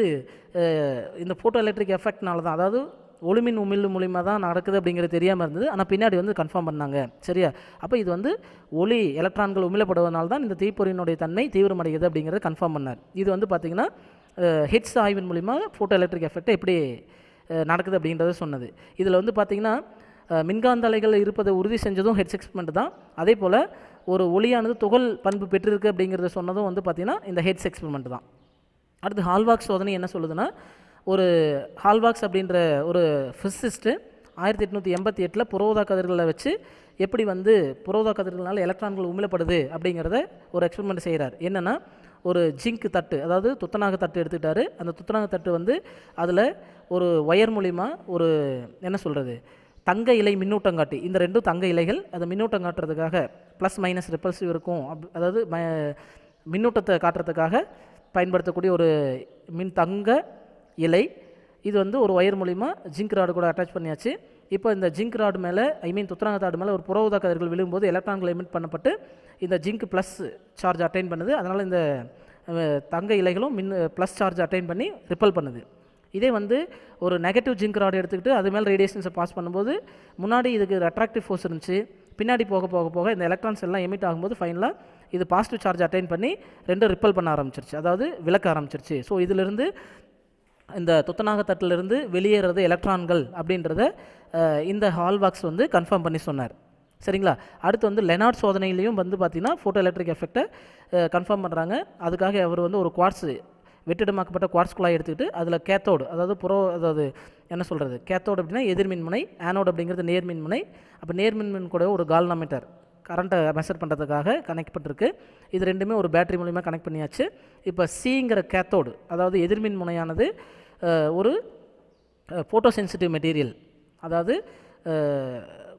இந்த ஃபோட்டோ எலக்ட்ரிக் எஃபெக்ட்னால தான் அதாவது ஒளிமின் உமிழ்வு மூலிமா தான் நடக்குது அப்படிங்கிறது தெரியாமல் இருந்தது. ஆனால் பின்னாடி வந்து கன்ஃபார்ம் பண்ணாங்க. சரியா? அப்போ இது வந்து ஒளி எலக்ட்ரான்கள் உமிழப்படுவதனால தான் இந்த தீப்பொறியினுடைய தன்மை தீவிரமடைகிறது அப்படிங்கிறத கன்ஃபார்ம் பண்ணார். இது வந்து பார்த்திங்கன்னா ஹெட்ஸ் ஆய்வின் மூலிமா ஃபோட்டோ எலக்ட்ரிக் எஃபெக்ட் எப்படி நடக்குது அப்படின்றத சொன்னது. இதில் வந்து பார்த்திங்கன்னா மின்காந்த அலைகள் இருப்பதை உறுதி செஞ்சதும் ஹெட்ஸ் எக்ஸ்பெரிமெண்ட் தான். அதே போல் ஒரு ஒளியானது துகள் பண்பு பெற்றிருக்கு அப்படிங்கிறத சொன்னதும் வந்து பார்த்திங்கன்னா இந்த ஹெட்ஸ் எக்ஸ்பெரிமெண்ட் தான். அடுத்து ஹால்வாக் சோதனை என்ன சொல்லுதுன்னா ஒரு ஹால்வாக்ஸ் அப்படின்ற ஒரு ஃபிசிஸ்ட்டு ஆயிரத்தி எட்நூற்றி எண்பத்தி எட்டில் புரோதா கதிர்களை வச்சு எப்படி வந்து புரோதா கதிர்களால் எலக்ட்ரான்கள் உமிழப்படுது அப்படிங்கிறத ஒரு எக்ஸ்பெரிமெண்ட் செய்கிறார் என்னென்னா ஒரு ஜிங்க் தட்டு அதாவது துத்தநாக தட்டு எடுத்துக்கிட்டாரு. அந்த துத்தநாக தட்டு வந்து அதில் ஒரு ஒயர் மூலிமா ஒரு என்ன சொல்கிறது தங்க இலை மின்னூட்டம் காட்டி இந்த ரெண்டும் தங்க இலைகள் அதை மின்னூட்டம் காட்டுறதுக்காக ப்ளஸ் மைனஸ் ரிப்பல்சிவ் இருக்கும். அப் அதாவது ம மின்னூட்டத்தை காட்டுறதுக்காக பயன்படுத்தக்கூடிய ஒரு மின் தங்க இலை. இது வந்து ஒரு ஒயர் மூலிமா ஜிங்க் ராடு கூட அட்டாச் பண்ணியாச்சு. இப்போ இந்த ஜிங்க் ராடு மேலே ஐ மீன் துத்தநாக தாடு மேலே ஒரு புறவுதா கதிர்கள் விழும்போது எலக்ட்ரான்கள் எமிட் பண்ணப்பட்டு இந்த ஜிங்க் ப்ளஸ் சார்ஜ் அட்டைன் பண்ணுது. அதனால் இந்த தங்க இலைகளும் மின் ப்ளஸ் சார்ஜ் அட்டைன் பண்ணி ரிப்பல் பண்ணுது. இதே வந்து ஒரு நெகட்டிவ் ஜிங்க் ராடு எடுத்துக்கிட்டு அது மேலே ரேடியேஷன்ஸை பாஸ் பண்ணும்போது முன்னாடி இதுக்கு அட்ராக்டிவ் ஃபோர்ஸ் இருந்துச்சு. பின்னாடி போக போக போக இந்த எலக்ட்ரான்ஸ் எல்லாம் எமிட் ஆகும்போது ஃபைனலாக இது பாசிட்டிவ் சார்ஜ் அட்டைன் பண்ணி ரெண்டும் ரிப்பல் பண்ண ஆரம்பிச்சிருச்சு. அதாவது விளக்க ஆரம்பிச்சிருச்சு. ஸோ இதிலிருந்து இந்த துத்தநாக தட்டிலிருந்து வெளியேறது எலக்ட்ரான்கள் அப்படின்றத இந்த ஹால்வாக்ஸ் வந்து கன்ஃபார்ம் பண்ணி சொன்னார். சரிங்களா? அடுத்து வந்து லெனார்ட் சோதனையிலையும் வந்து பார்த்திங்கன்னா ஃபோட்டோ எலக்ட்ரிக் எஃபெக்டை கன்ஃபார்ம் பண்ணுறாங்க அதுக்காக அவர் வந்து ஒரு குவார்ட்ஸு வெற்றிடமாக்கப்பட்ட குவார்ட்ஸ் குழாய் எடுத்துக்கிட்டு அதில் கேத்தோடு அதாவது புறோ அதாவது என்ன சொல்கிறது கேத்தோடு அப்படின்னா எதிர்மின்முனை ஆனோடு அப்படிங்கிறது நேர்மின்முனை அப்போ நேர்மின்மின் கூட ஒரு கால்னாமீட்டர் கரண்ட்டை மெஷர் பண்ணுறதுக்காக கனெக்ட் பண்ணிருக்கு. இது ரெண்டுமே ஒரு பேட்டரி மூலிமா கனெக்ட் பண்ணியாச்சு. இப்போ சிங்கிற கேத்தோடு அதாவது எதிர்மின் முனையானது ஒரு ஃபோட்டோ சென்சிட்டிவ் மெட்டீரியல் அதாவது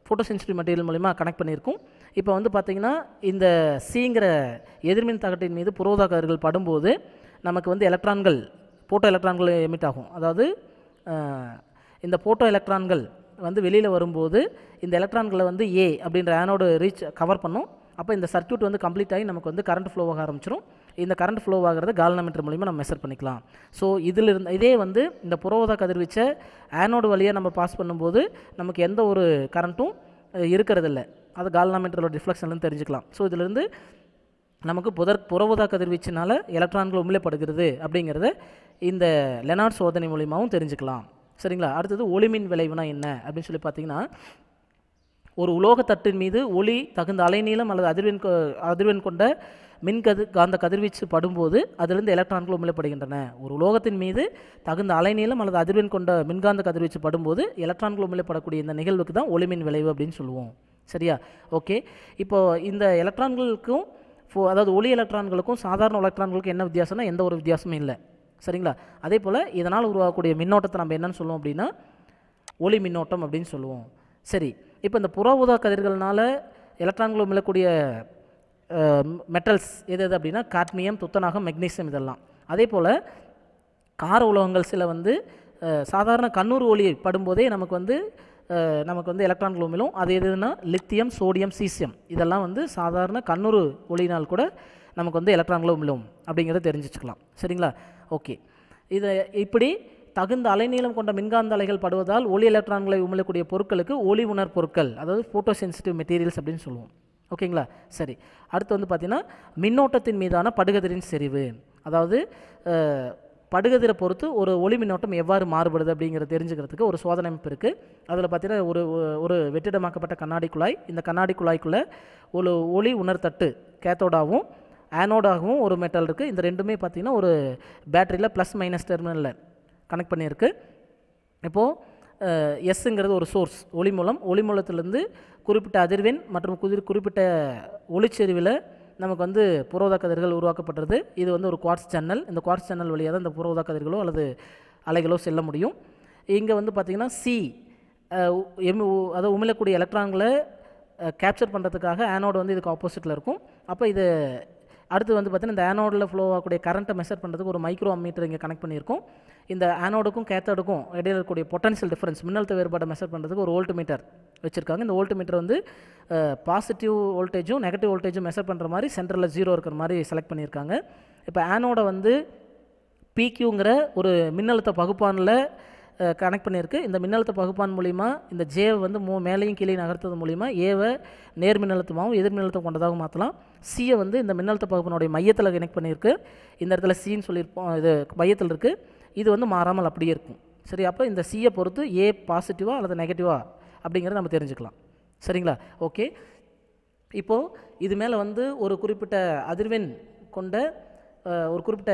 ஃபோட்டோ சென்சிட்டிவ் மெட்டீரியல் மூலிமா கனெக்ட் பண்ணியிருக்கும். இப்போ வந்து பார்த்திங்கன்னா இந்த சிங்கிற எதிர்மின் தகட்டின் மீது புரோதா கதிர்கள் படும்போது நமக்கு வந்து எலக்ட்ரான்கள் ஃபோட்டோ எலக்ட்ரான்கள் எமிட் ஆகும். அதாவது இந்த ஃபோட்டோ எலக்ட்ரான்கள் வந்து வெளியில் வரும்போது இந்த எலக்ட்ரான்களை வந்து ஏ அப்படின்ற ஆனோடு ரீச் கவர் பண்ணும். அப்போ இந்த சர்க்கியூட் வந்து கம்ப்ளீட் ஆகி நமக்கு வந்து கரண்ட் ஃப்ளோ ஆக ஆரம்பிச்சிடும் இந்த கரண்ட் ஃப்ளோ ஆகிறத கால்னமீட்டர் மூலிமா நம்ம மெஷர் பண்ணிக்கலாம். ஸோ இதில் இருந்த இதே வந்து இந்த புரோதா கதிர்வீச்சை ஆனோடு வழியாக நம்ம பாஸ் பண்ணும்போது நமக்கு எந்த ஒரு கரண்ட்டும் இருக்கிறதில்ல. அது கால்னாமீட்டரோட ரிஃப்ளெக்ஷன்லேருந்து தெரிஞ்சுக்கலாம். ஸோ இதிலிருந்து நமக்கு புதர் புறவுதா கதிர்வீச்சினால் எலக்ட்ரான்கள் உமிழப்படுகிறது அப்படிங்கிறத இந்த லெனார்ட் சோதனை மூலியமாகவும் தெரிஞ்சுக்கலாம். சரிங்களா? அடுத்தது ஒளிமின் விளைவுனா என்ன? அப்படின்னு சொல்லி பார்த்தீங்கன்னா ஒரு உலோகத்தட்டின் மீது ஒளி தகுந்த அலைநீளம் அல்லது அதிர்வெண் கொ- அதிர்வெண் கொண்ட மின்கதிர் காந்த கதிர்வீச்சு படும்போது அதிலிருந்து எலக்ட்ரான்கள் உமிழப்படுகின்றன. ஒரு உலோகத்தின் மீது தகுந்த அலைநீளம் அல்லது அதிர்வெண் கொண்ட மின்காந்த கதிர்வீச்சு படும்போது எலக்ட்ரான்கள் உமிழப்படக்கூடிய இந்த நிகழ்வுக்கு தான் ஒளிமின் விளைவு அப்படின்னு சொல்லுவோம். சரியா? ஓகே. இப்போது இந்த எலக்ட்ரான்களுக்கும் ஃபோ அதாவது ஒளி எலக்ட்ரான்களுக்கும் சாதாரண எலக்ட்ரான்களுக்கும் என்ன வித்தியாசம்னா எந்த ஒரு வித்தியாசமும் இல்லை. சரிங்களா? அதே போல் இதனால் உருவாகக்கூடிய மின்னோட்டத்தை நம்ம என்னன்னு சொல்லுவோம் அப்படின்னா ஒளி மின்னோட்டம் அப்படின்னு சொல்லுவோம். சரி. இப்போ இந்த புற ஊதா கதிர்கள்னால் எலக்ட்ரான்கள் உமிழக்கூடிய மெட்டல்ஸ் எது எது அப்படின்னா காட்மியம் துத்தநாகம் மெக்னீசியம் இதெல்லாம். அதே போல் கார உலோகங்கள் சில வந்து சாதாரண கண்ணூர் ஒளி படும்போதே நமக்கு வந்து நமக்கு வந்து எலக்ட்ரான்கள் உமிழும் அது எதுனா லித்தியம் சோடியம் சீசியம் இதெல்லாம் வந்து சாதாரண கண்ணூர் ஒளினால் கூட நமக்கு வந்து எலக்ட்ரான்கள் உமிழும் அப்படிங்கிறத தெரிஞ்சுச்சுக்கலாம். சரிங்களா? ஓகே இதை இப்படி தகுந்த அலைநீளம் கொண்ட மின்காந்த அலைகள் படுவதால் ஒளி எலக்ட்ரான்களை உமிழக்கூடிய பொருட்களுக்கு ஒளி உணர் பொருட்கள் அதாவது ஃபோட்டோ சென்சிட்டிவ் மெட்டீரியல்ஸ் அப்படின்னு சொல்லுவோம். ஓகேங்களா? சரி. அடுத்து வந்து பார்த்திங்கன்னா மின்னோட்டத்தின் மீதான படுகதிரின் செறிவு. அதாவது படுகதிரை பொறுத்து ஒரு ஒளி மின்னோட்டம் எவ்வாறு மாறுபடுது அப்படிங்கிறத தெரிஞ்சுக்கிறதுக்கு ஒரு சோதனை அமைப்பு இருக்குது அதில் பார்த்தீங்கன்னா ஒரு ஒரு வெற்றிடமாக்கப்பட்ட கண்ணாடி குழாய். இந்த கண்ணாடி குழாய்க்குள்ளே ஒரு ஒளி உணர்தட்டு கேத்தோடாகவும் ஆனோடாகவும் ஒரு மெட்டல் இருக்குது இந்த ரெண்டுமே பார்த்திங்கன்னா ஒரு பேட்டரியில் ப்ளஸ் மைனஸ் டெர்மினலில் கனெக்ட் பண்ணியிருக்கு. இப்போது எஸ்ஸுங்கிறது ஒரு சோர்ஸ் ஒளி மூலம் ஒளி மூலத்திலேருந்து குறிப்பிட்ட அதிர்வெண் மற்றும் குதிர் குறிப்பிட்ட ஒளிச்செறிவில் நமக்கு வந்து புரோதா கதிர்கள் உருவாக்கப்பட்டது இது வந்து ஒரு குவார்ட்ஸ் சேனல் இந்த குவார்ட்ஸ் சேனல் வழியாக தான் இந்த புரோதா கதிர்களோ அல்லது அலைகளோ செல்ல முடியும். இங்கே வந்து பார்த்திங்கன்னா சி எம் அதாவது உமிழக்கூடிய எலக்ட்ரான்களை கேப்சர் பண்ணுறதுக்காக ஆனோடு வந்து இதுக்கு ஆப்போசிட்டில் இருக்கும். அப்போ இது அடுத்து வந்து பார்த்தீங்கன்னா இந்த ஆனோடில் ஃப்ளோ ஆகக்கூடிய கரண்ட்டை மெஷர் பண்ணுறதுக்கு ஒரு மைக்ரோ மீட்டர் இங்கே கனெக்ட் பண்ணியிருக்கோம். இந்த ஆனோடுக்கும் கேத்தோடுக்கும் இடையில இருக்கக்கூடிய பொட்டன்ஷியல் டிஃப்ரென்ஸ் மின்னழுத்த வேறுபாடை மெஷர் பண்ணுறதுக்கு ஒரு வோல்ட் மீட்டர் வச்சுருக்காங்க. இந்த வோல்ட் மீட்டர் வந்து பாசிட்டிவ் வோல்டேஜும் நெகட்டிவ் வோல்டேஜும் மெஷர் பண்ணுற மாதிரி சென்டரில் ஜீரோ இருக்கிற மாதிரி செலக்ட் பண்ணியிருக்காங்க. இப்போ ஆனோட வந்து பிக்யூங்கிற ஒரு மின்னழுத்த பகுப்பானில் கனெக்ட் பண்ணியிருக்கு. இந்த மின்னழுத்த பகுப்பான் மூலிமா இந்த ஜேவை வந்து மூ மேலேயும் கீழே நகர்த்தது மூலிமா ஏவை நேர்மின்னழுத்தமாகவும் எதிர்மின்னழுத்தம் கொண்டதாகவும் மாற்றலாம் சியை வந்து இந்த மின்னழுத்த பகுப்பினுடைய மையத்தில் கனெக்ட் பண்ணியிருக்கு. இந்த இடத்துல சின்னு சொல்லியிருப்போம் இது மையத்தில் இருக்குது இது வந்து மாறாமல் அப்படியே இருக்கும். சரி அப்போ இந்த சியை பொறுத்து ஏ பாசிட்டிவா அல்லது நெகட்டிவாக அப்படிங்கிறத நம்ம தெரிஞ்சுக்கலாம். சரிங்களா? ஓகே இப்போது இது மேலே வந்து ஒரு குறிப்பிட்ட அதிர்வெண் கொண்ட ஒரு குறிப்பிட்ட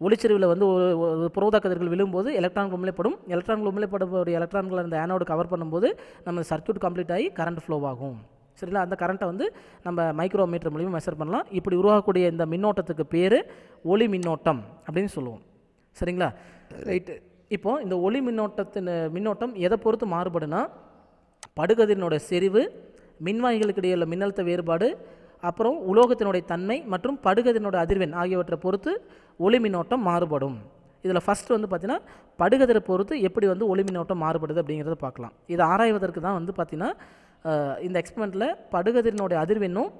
ஒளிச்செறிவில் வந்து ஒரு ஒரு புரோதா கதிர்கள் விழும்போது எலக்ட்ரான் உமிழப்படும் எலக்ட்ரான்கள் உமிழப்படக்கூடிய எலக்ட்ரான்களை அந்த ஆனோடு கவர் பண்ணும்போது நம்ம சர்க்யூட் கம்ப்ளீட் ஆகி கரண்ட் ஃப்ளோ ஆகும். சரிங்களா? அந்த கரண்ட்டை வந்து நம்ம மைக்ரோமீட்டர் மூலியமாக மெஷர் பண்ணலாம். இப்படி உருவாகக்கூடிய இந்த மின்னோட்டத்துக்கு பேர் ஒளி மின்னோட்டம் அப்படின்னு சொல்லுவோம். சரிங்களா? ரைட்டு இப்போது இந்த ஒளி மின்னோட்டத்தின் மின்னோட்டம் எதை பொறுத்து மாறுபடுனா படுகதிரினோட செறிவு மின்வாய்களுக்கு இடையே உள்ள மின்னழுத்த வேறுபாடு அப்புறம் உலோகத்தினுடைய தன்மை மற்றும் படுகதிரினோட அதிர்வெண் ஆகியவற்றை பொறுத்து ஒளி மின்னோட்டம் மாறுபடும். இதில் ஃபஸ்ட்டு வந்து பார்த்தீங்கன்னா படுகதிரை பொறுத்து எப்படி வந்து ஒளி மின்னோட்டம் மாறுபடுது அப்படிங்கிறத பார்க்கலாம். இதை ஆராய்வதற்கு தான் வந்து பார்த்திங்கன்னா இந்த எக்ஸ்பெரிமெண்ட்டில் படுகதிரினுடைய அதிர்வெண்ணும்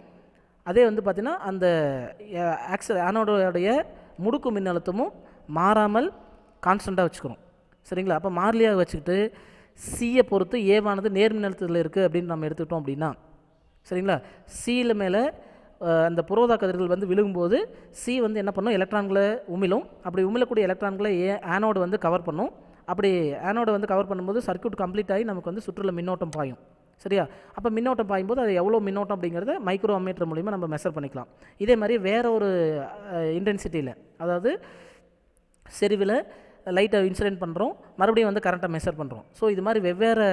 அதே வந்து பார்த்திங்கன்னா அந்த ஆக்ச ஆனோடைய முடுக்கு மின்னழுத்தமும் மாறாமல் கான்ஸ்டண்ட்டாக வச்சுக்கணும் சரிங்களா? அப்போ மாறிலியாக வச்சுக்கிட்டு சியை பொறுத்து ஏவானது நேர்மின்னழுத்தத்தில் இருக்குது அப்படின்னு நம்ம எடுத்துக்கிட்டோம் அப்படின்னா சரிங்களா? சியில் மேலே அந்த புரோதா கதிர்கள் வந்து விழுகும்போது சி வந்து என்ன பண்ணும்? எலக்ட்ரான்களை உமிழும். அப்படி உமிழக்கூடிய எலக்ட்ரான்களை ஏ ஆனோடு வந்து கவர் பண்ணும். அப்படி ஆனோடு வந்து கவர் பண்ணும்போது சர்க்யூட் கம்ப்ளீட் ஆகி நமக்கு வந்து சுற்றுல மின்னோட்டம் பாயும். சரியா? அப்போ மின்னோட்டம் பாயும்போது அது எவ்வளோ மின்னோட்டம் அப்படிங்கிறத மைக்ரோ அம்மீட்டர் மூலிமா நம்ம மெஷர் பண்ணிக்கலாம். இதே மாதிரி வேற ஒரு இன்டென்சிட்டியில் அதாவது செறிவில் லைட்டை இன்சிடென்ட் பண்ணுறோம் மறுபடியும் வந்து கரண்ட்டை மெஷர் பண்ணுறோம் ஸோ இது மாதிரி வெவ்வேறு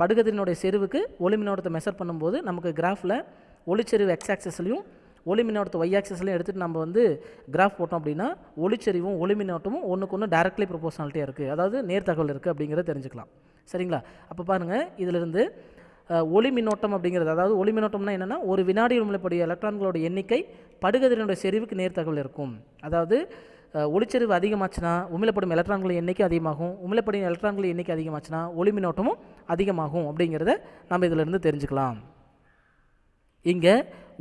படுகதிரினுடைய செருவுக்கு ஒளி மின்னோட்டத்தை மெஷர் பண்ணும்போது நமக்கு கிராஃபில் ஒளிச்செறிவு எக்ஸ் ஆக்சஸ்லையும் ஒளி மின்னோட்டத்தை ஒய் ஆக்சஸ்லையும் எடுத்துகிட்டு நம்ம வந்து கிராஃப் போட்டோம் அப்படின்னா ஒளிச்செறிவும் ஒளி மின்னோட்டமும் ஒன்றுக்கு ஒன்று டேரக்ட்லி ப்ரொபோஷனாலிட்டியாக இருக்குது அதாவது நேர்த்தகவல் இருக்குது அப்படிங்கிறத தெரிஞ்சுக்கலாம். சரிங்களா? அப்போ பாருங்கள் இதிலிருந்து ஒளி மின்னோட்டம் அப்படிங்கிறது அதாவது ஒளி மின்னோட்டம்னா என்னென்னா ஒரு வினாடி உமிழக்கூடிய எலக்ட்ரான்களோட எண்ணிக்கை படுகதிரினுடைய செறிவுக்கு நேர்த்தகவல் இருக்கும். அதாவது ஒளிச்சரிவு ஒளிச்செறிவு அதிகமாச்சுன்னா உமிழப்படும் எலக்ட்ரான்களின் எண்ணிக்கை அதிகமாகும். உமிழப்படும் எலக்ட்ரான்களின் எண்ணிக்கை அதிகமாச்சுன்னா ஒளி மின்னோட்டமும் அதிகமாகும் அப்படிங்கிறத நம்ம இதிலிருந்து தெரிஞ்சுக்கலாம். இங்கே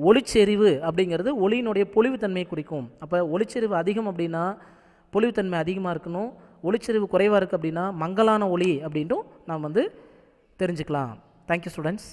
ஒளிச்செறிவு அப்படிங்கிறது ஒளியினுடைய பொலிவுத்தன்மையை குறிக்கும். அப்போ ஒளிச்செறிவு அதிகம் அப்படின்னா பொலிவுத்தன்மை அதிகமாக இருக்கணும். ஒளிச்செறிவு குறைவாக இருக்குது அப்படின்னா மங்கலான ஒளி அப்படின்ட்டும் நாம் வந்து தெரிஞ்சுக்கலாம். Thank you students